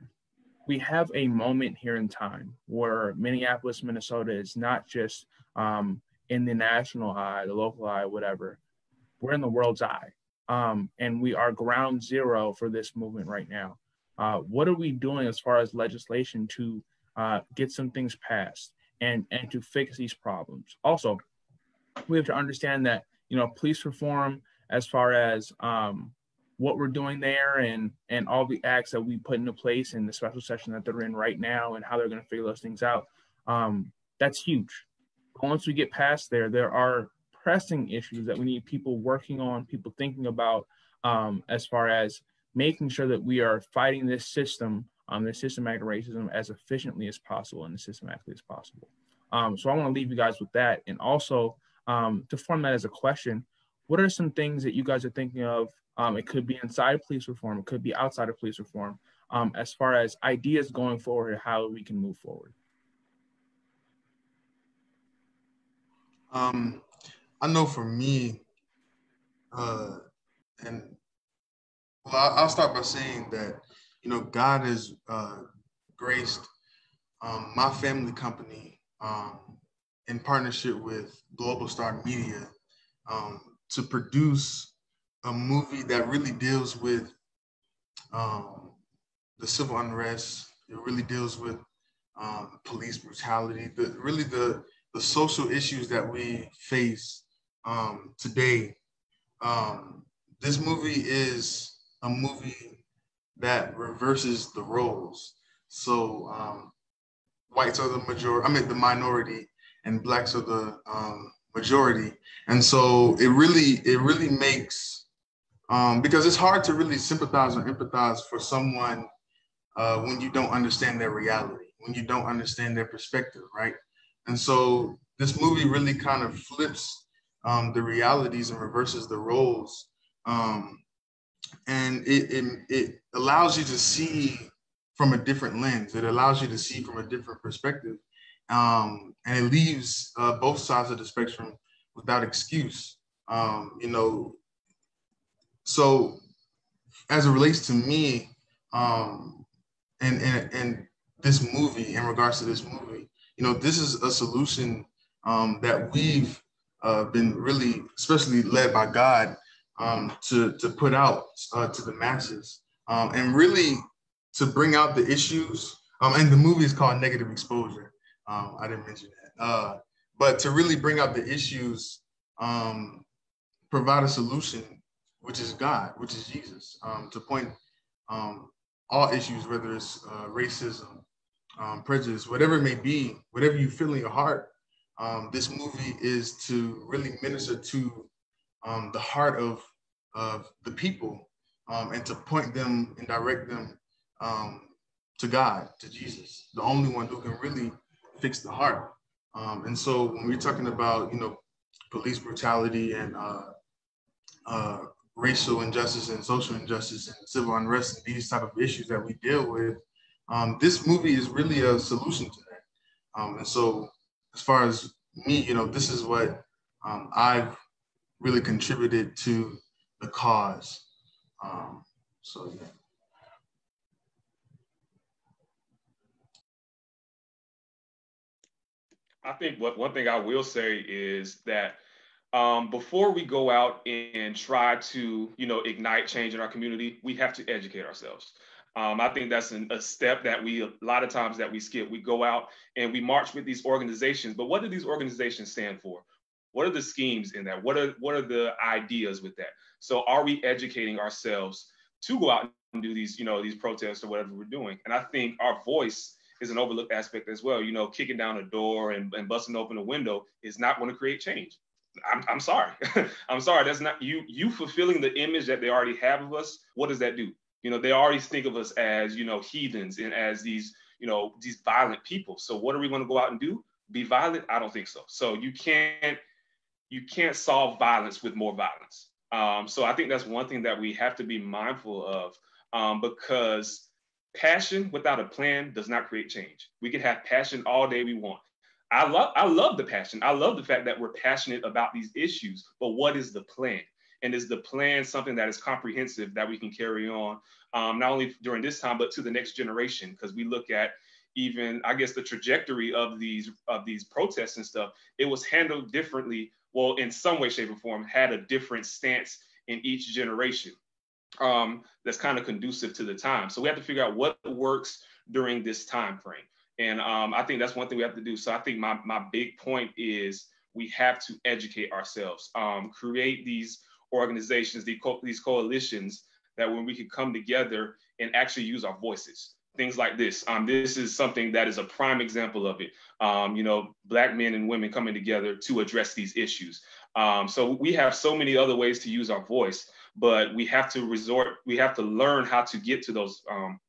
S3: we have a moment here in time where Minneapolis, Minnesota is not just um, in the national eye, the local eye, whatever. We're in the world's eye. Um, and we are ground zero for this movement right now. Uh, what are we doing as far as legislation to uh, get some things passed and, and to fix these problems? Also, we have to understand that, you know, police reform as far as um, what we're doing there and and all the acts that we put into place in the special session that they're in right now and how they're going to figure those things out um, that's huge But once we get past there, there are pressing issues that we need people working on, people thinking about um, as far as making sure that we are fighting this system, um, this systematic racism as efficiently as possible and as systematically as possible. Um, so I want to leave you guys with that. And also um, to form that as a question, what are some things that you guys are thinking of? Um, it could be inside police reform, it could be outside of police reform, um, as far as ideas going forward, how we can move forward.
S4: Um, I know for me, uh, and well, I'll start by saying that you know God has uh, graced um, my family company um, in partnership with Global Star Media um, to produce a movie that really deals with um, the civil unrest. It really deals with um, police brutality, the really the the social issues that we face um, today. Um, this movie is a movie that reverses the roles. So um, whites are the majority, I mean the minority, and blacks are the um, majority. And so it really, it really makes, um, because it's hard to really sympathize or empathize for someone uh, when you don't understand their reality, when you don't understand their perspective, right? And so this movie really kind of flips um, the realities and reverses the roles. Um, and it, it, it allows you to see from a different lens. It allows you to see from a different perspective. Um, and it leaves uh, both sides of the spectrum without excuse. Um, you know, so as it relates to me, um, and, and, and this movie, in regards to this movie, you know, this is a solution um, that we've uh, been really, especially led by God, um, to, to put out uh, to the masses um, and really to bring out the issues. Um, and the movie is called Negative Exposure. Um, I didn't mention that. Uh, but to really bring out the issues, um, provide a solution, which is God, which is Jesus, um, to point all issues, whether it's uh, racism, prejudice, whatever it may be, whatever you feel in your heart, um, this movie is to really minister to um, the heart of, of the people um, and to point them and direct them um, to God, to Jesus, the only one who can really fix the heart. Um, and so when we're talking about, you know, police brutality and uh, uh, racial injustice and social injustice and civil unrest and these type of issues that we deal with, um, this movie is really a solution to that. and so as far as me, you know, this is what um, I've really contributed to the cause. Um, so yeah.
S10: I think what one thing I will say is that um, before we go out and try to, you know, ignite change in our community, we have to educate ourselves. Um, I think that's an, a step that we, a lot of times that we skip. We go out and we march with these organizations, but what do these organizations stand for? What are the schemes in that? What are, what are the ideas with that? So are we educating ourselves to go out and do these, you know, these protests or whatever we're doing? And I think our voice is an overlooked aspect as well. You know, kicking down a door and, and busting open a window is not going to create change. I'm, I'm sorry. I'm sorry. That's not you. You fulfilling the image that they already have of us. What does that do? You know, they always think of us as, you know, heathens and as these, you know, these violent people. So what are we going to go out and do? Be violent? I don't think so. So you can't you can't solve violence with more violence. Um, so I think that's one thing that we have to be mindful of um, because passion without a plan does not create change. We can have passion all day we want. I love I love the passion. I love the fact that we're passionate about these issues, but what is the plan? And is the plan something that is comprehensive that we can carry on um, not only during this time but to the next generation. Because we look at even i guess the trajectory of these of these protests and stuff it was handled differently well in some way shape or form had a different stance in each generation. Um, that's kind of conducive to the time. So we have to figure out what works during this time frame and um, i think that's one thing we have to do. So i think my, my big point is we have to educate ourselves um, create these organizations, these, these coalitions, that when we can come together and actually use our voices. things like this. Um, this is something that is a prime example of it. Um, you know, black men and women coming together to address these issues. Um, so we have so many other ways to use our voice, but we have to resort, we have to learn how to get to those um,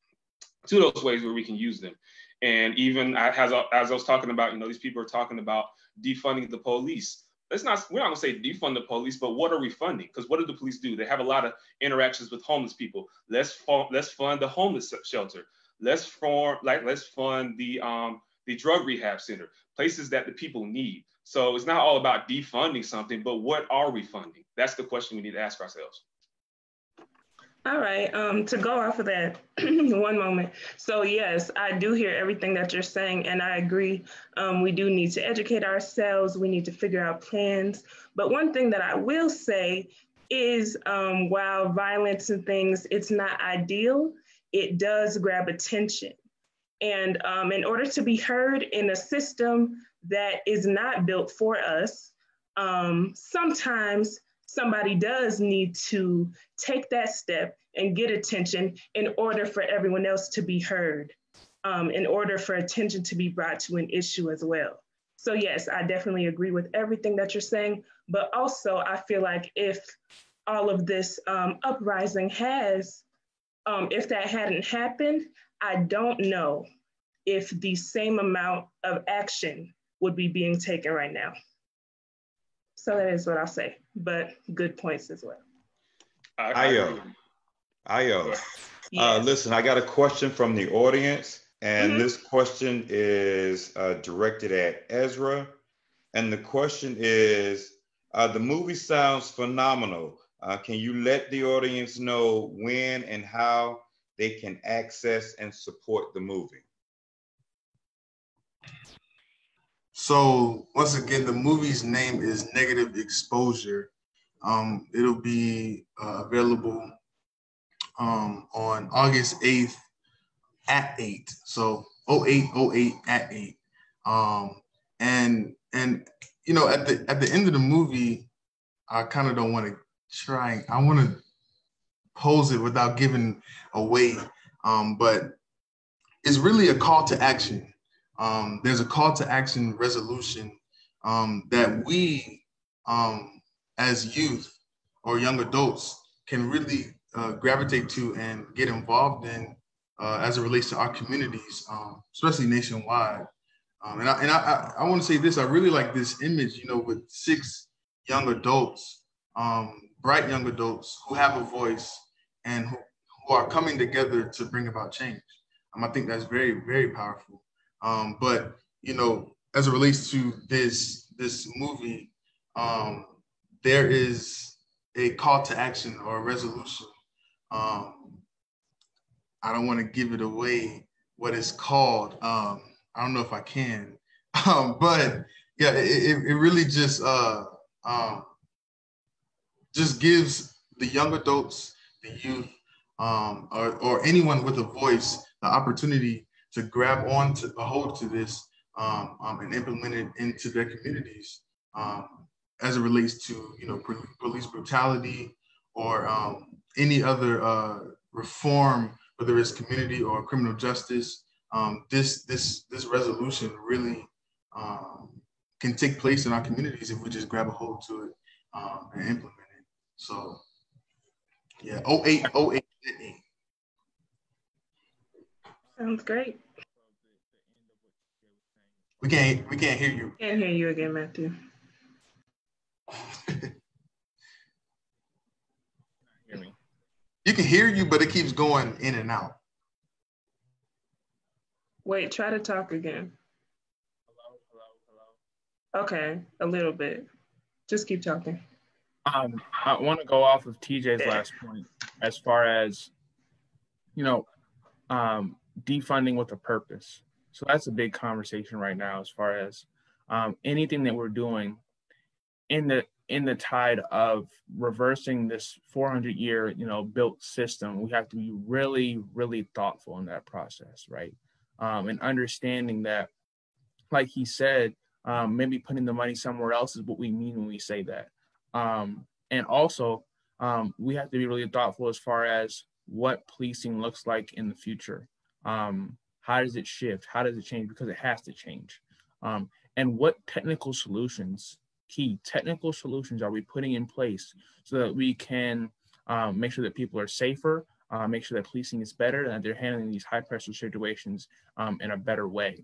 S10: to those ways where we can use them. And even as, as I was talking about, you know, these people are talking about defunding the police. Let's not, we're not gonna say defund the police, but what are we funding? Because what do the police do? They have a lot of interactions with homeless people. Let's, let's fund the homeless shelter. Let's form, like, let's fund the, um, the drug rehab center, places that the people need. So it's not all about defunding something, but what are we funding? That's the question we need to ask ourselves.
S2: All right, um, to go off of that, one moment. So yes, I do hear everything that you're saying, and I agree. Um, we do need to educate ourselves. We need to figure out plans. But one thing that I will say is, um, while violence and things, it's not ideal. It does grab attention, and um, in order to be heard in a system that is not built for us, um, sometimes somebody does need to take that step and get attention in order for everyone else to be heard, um, in order for attention to be brought to an issue as well. So, yes, I definitely agree with everything that you're saying, but also I feel like if all of this um, uprising has, um, if that hadn't happened, I don't know if the same amount of action would be being taken right now. So that is what I'll say, but good points as well.
S1: Ayo, Ayo. Yes. Uh, listen, I got a question from the audience, and mm-hmm. this question is uh, directed at Ezra. And the question is uh, The movie sounds phenomenal. Uh, can you let the audience know when and how they can access and support the movie?
S4: So once again, the movie's name is Negative Exposure. Um, it'll be uh, available um, on August 8th at 8. So 0808 at 8. Um, and and you know at the at the end of the movie, I kind of don't want to try. I want to pose it without giving away. Um, but it's really a call to action um, there's a call to action resolution um, that we um, as youth or young adults can really uh, gravitate to and get involved in uh, as it relates to our communities, um, especially nationwide. Um, and I, and I, I, want to say this, I really like this image, you know, with six young adults, um, bright young adults who have a voice and who, who are coming together to bring about change. I think that's very, very powerful. Um, but you know, as it relates to this this movie, um, there is a call to action or a resolution. Um, I don't want to give it away what it's called. Um, I don't know if I can, um, but yeah, it, it really just uh, um, just gives the young adults, the youth, um, or, or anyone with a voice the opportunity to grab on to a hold to this um, um, and implement it into their communities um, as it relates to you know police brutality or um, any other uh, reform, whether it's community or criminal justice. Um, this this this resolution really can take place in our communities if we just grab a hold to it and implement it. So yeah, 08, 08, 08.
S2: Sounds great.
S4: We can't we can't hear you.
S2: Can't hear you again, Matthew.
S4: you can hear you, but it keeps going in and out.
S2: Wait, try to talk again. Hello, hello, hello. Okay, a little bit. Just keep talking.
S3: Um, I want to go off of TJ's last point as far as, you know, um, defunding with a purpose. So that's a big conversation right now as far as um, anything that we're doing in the in the tide of reversing this 400 year you know built system. We have to be really really thoughtful in that process right? Um, and understanding that like he said um, maybe putting the money somewhere else is what we mean when we say that. Um, and also um, we have to be really thoughtful as far as what policing looks like in the future Um, how does it shift? How does it change? Because it has to change. Um, and what technical solutions, key technical solutions, are we putting in place so that we can um, make sure that people are safer, uh, make sure that policing is better, and that they're handling these high pressure situations um, in a better way.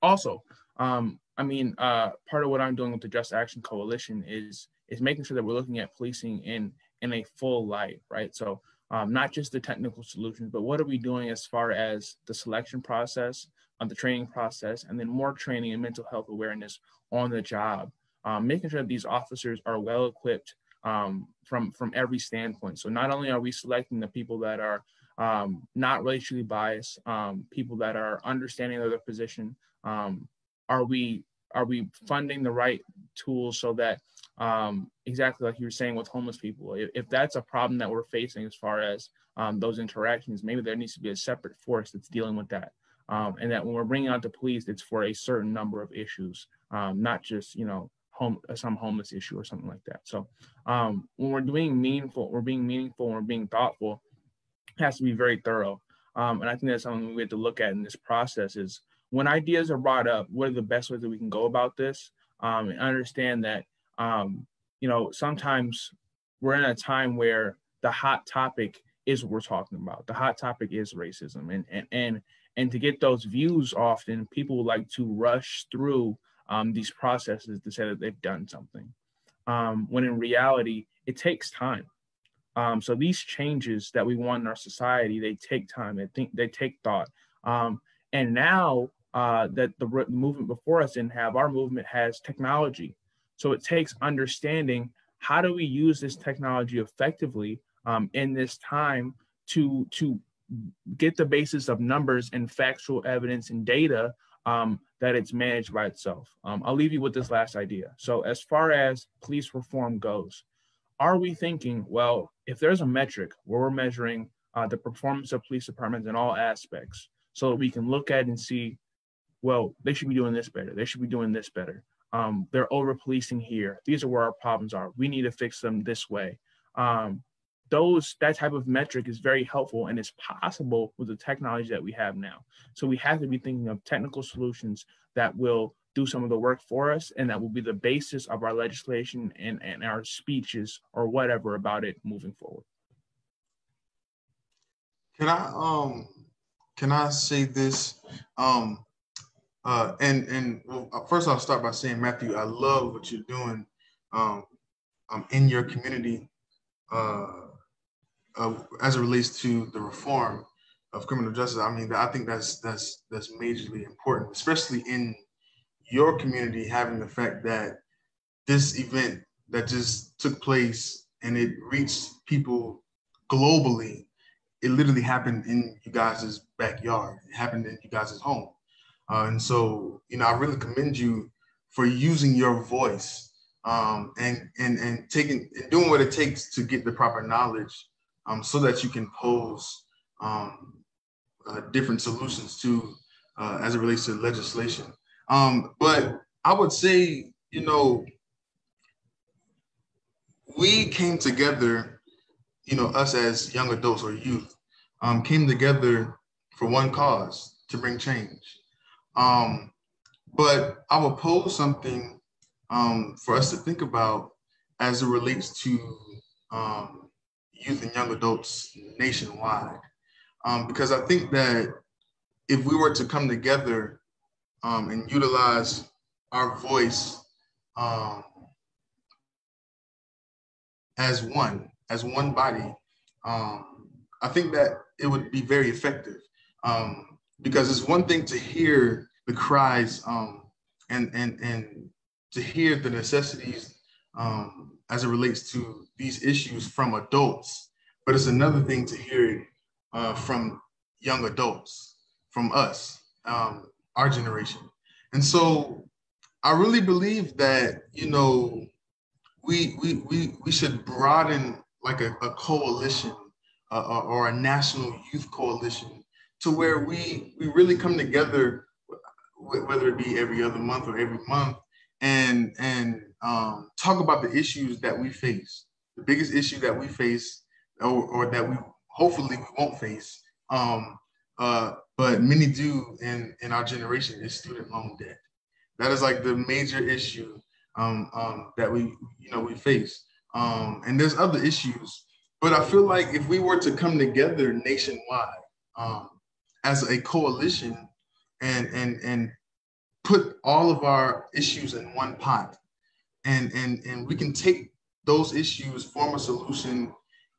S3: Also, um, I mean, uh, part of what I'm doing with the Just Action Coalition is is making sure that we're looking at policing in in a full light, right? So um, not just the technical solutions, but what are we doing as far as the selection process, on the training process, and then more training and mental health awareness on the job, um, making sure that these officers are well equipped um, from from every standpoint. So not only are we selecting the people that are um, not racially biased, um, people that are understanding of their position, um, are we are we funding the right tools so that um, exactly like you were saying with homeless people, if, if, that's a problem that we're facing as far as um, those interactions, maybe there needs to be a separate force that's dealing with that. Um, and that when we're bringing out the police, it's for a certain number of issues, um, not just you know home some homeless issue or something like that. So um, when we're doing meaningful, we're being meaningful, we're being thoughtful, it has to be very thorough. Um, and I think that's something we have to look at in this process is when ideas are brought up, what are the best ways that we can go about this? Um, and understand that, um, you know, sometimes we're in a time where the hot topic is what we're talking about. The hot topic is racism. And, and, and, and to get those views often, people like to rush through um, these processes to say that they've done something. Um, when in reality, it takes time. Um, so these changes that we want in our society, they take time. They think they take thought. Um, and now uh, that the movement before us didn't have. Our movement has technology. So it takes understanding how do we use this technology effectively um, in this time to, to get the basis of numbers and factual evidence and data um, that it's managed by itself. Um, I'll leave you with this last idea. So as far as police reform goes, are we thinking, well, if there's a metric where we're measuring uh, the performance of police departments in all aspects, so that we can look at and see well, they should be doing this better. They should be doing this better. Um, they're over policing here. These are where our problems are. We need to fix them this way. Um, those that type of metric is very helpful and it's possible with the technology that we have now. So we have to be thinking of technical solutions that will do some of the work for us and that will be the basis of our legislation and, and our speeches or whatever about it moving forward.
S4: Can I um can I say this? Um uh, and and well, uh, first I'll start by saying, Matthew, I love what you're doing um, um, in your community uh, uh, as it relates to the reform of criminal justice. I mean, I think that's that's that's majorly important, especially in your community, having the fact that this event that just took place and it reached people globally. It literally happened in you guys' backyard. It happened in you guys' home. Uh, and so, you know, I really commend you for using your voice um, and and and taking and doing what it takes to get the proper knowledge, um, so that you can pose um, uh, different solutions to uh, as it relates to legislation. Um, but I would say, you know, we came together, you know, us as young adults or youth, um, came together for one cause to bring change. Um, but I will pose something um, for us to think about as it relates to um, youth and young adults nationwide. Um, because I think that if we were to come together um, and utilize our voice um, as one, as one body, um, I think that it would be very effective. Um, because it's one thing to hear the cries um, and and and to hear the necessities um, as it relates to these issues from adults, but it's another thing to hear it uh, from young adults, from us, um, our generation. And so I really believe that you know we we we we should broaden like a, a coalition uh, or a national youth coalition to where we we really come together, whether it be every other month or every month, and and um, talk about the issues that we face. The biggest issue that we face, or, or that we hopefully we won't face, um, uh, but many do in, in our generation is student loan debt. That is like the major issue um, um, that we, you know, we face. Um, and there's other issues, but I feel like if we were to come together nationwide um, as a coalition and, and, and put all of our issues in one pot and, and, and we can take those issues, form a solution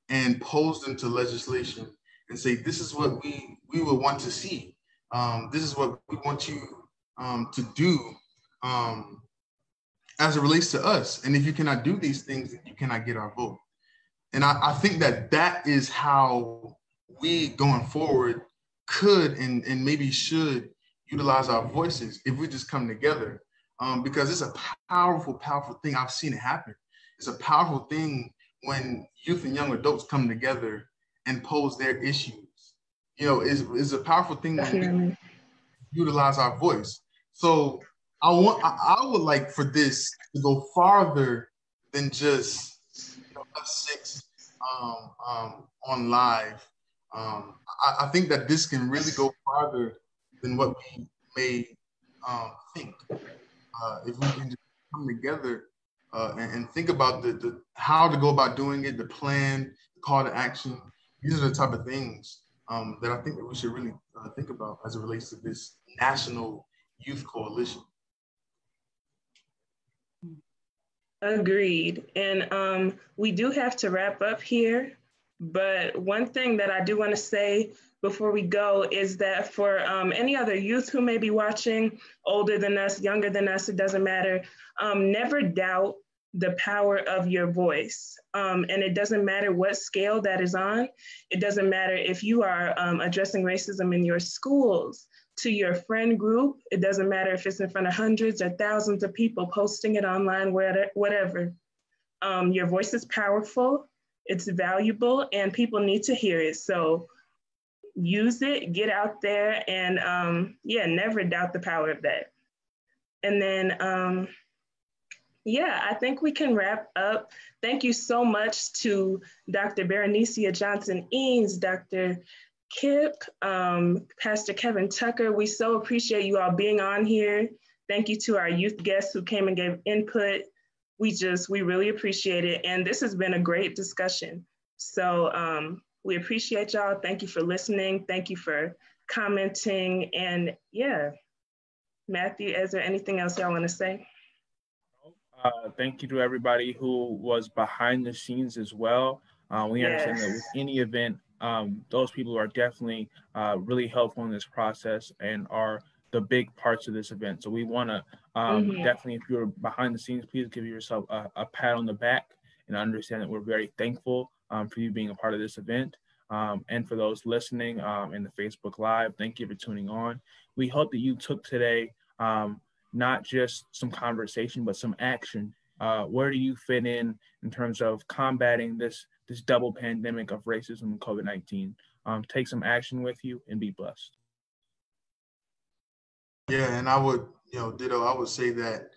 S4: and pose them to legislation and say, this is what we, we would want to see. Um, this is what we want you um, to do um, as it relates to us. And if you cannot do these things, then you cannot get our vote. And I, I think that that is how we going forward could and, and maybe should utilize our voices if we just come together. Um, because it's a powerful, powerful thing. I've seen it happen. It's a powerful thing when youth and young adults come together and pose their issues. You know, is is a powerful thing when we utilize our voice. So I want I, I, would like for this to go farther than just you know, us six um, um, on live. Um, I, I, think that this can really go farther than what we may um, think. Uh, if we can come together uh, and, and, think about the, the how to go about doing it, the plan, the call to action. These are the type of things um, that I think that we should really uh, think about as it relates to this national youth coalition.
S2: Agreed. And um, we do have to wrap up here. But one thing that I do want to say before we go is that for um, any other youth who may be watching, older than us, younger than us, it doesn't matter, um, never doubt the power of your voice. Um, and it doesn't matter what scale that is on. It doesn't matter if you are um, addressing racism in your schools, to your friend group. It doesn't matter if it's in front of hundreds or thousands of people posting it online, whatever. Um, your voice is powerful, it's valuable, and people need to hear it. So use it, get out there, and um, yeah, never doubt the power of that. And then, um, yeah, I think we can wrap up. Thank you so much to Dr. Berenecea Johnson Eanes, Dr. Kip, um, Pastor Kevin Tucker. We so appreciate you all being on here. Thank you to our youth guests who came and gave input. We just, we really appreciate it. And this has been a great discussion. So um, we appreciate y'all. Thank you for listening. Thank you for commenting. And yeah, Matthew, is there anything else y'all want to say?
S3: Uh, thank you to everybody who was behind the scenes as well. Uh, we yes. understand that with any event, um, those people are definitely uh, really helpful in this process and are the big parts of this event. So we want to um, mm-hmm. definitely, if you're behind the scenes, please give yourself a, a, pat on the back and understand that we're very thankful um, for you being a part of this event. Um, and for those listening um, in the Facebook Live, thank you for tuning on. We hope that you took today um, not just some conversation, but some action. Uh, where do you fit in in terms of combating this this double pandemic of racism and COVID 19. Um, take some action with you and be blessed.
S4: Yeah, and I would, you know, ditto, I would say that,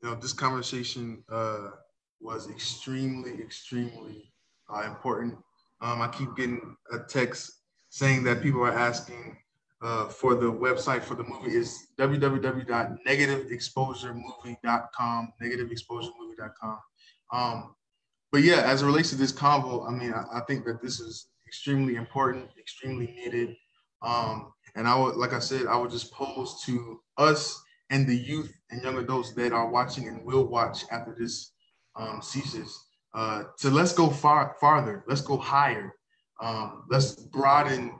S4: you know, this conversation uh, was extremely, extremely uh, important. Um, I keep getting a text saying that people are asking uh, for the website for the movie is www.negativeexposuremovie.com, negativeexposuremovie.com. Um, but yeah, as it relates to this convo, I mean, I, I think that this is extremely important, extremely needed. Um, and I would, like I said, I would just pose to us and the youth and young adults that are watching and will watch after this um, ceases uh, to let's go far farther, let's go higher, um, let's broaden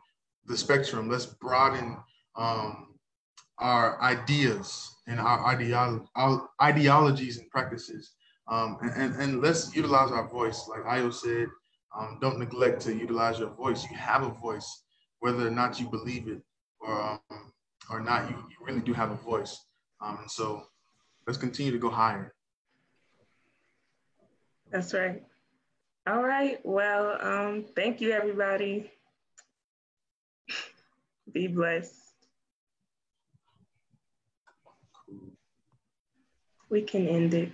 S4: the spectrum, let's broaden um, our ideas and our, ideolo- our ideologies and practices um, and, and, and, let's utilize our voice. Like Ayo said, um, don't neglect to utilize your voice. You have a voice, whether or not you believe it or, um, or not, you, you really do have a voice. Um, and so let's continue to go higher.
S2: That's right. All right. Well, um, thank you, everybody. Be blessed. We can end it.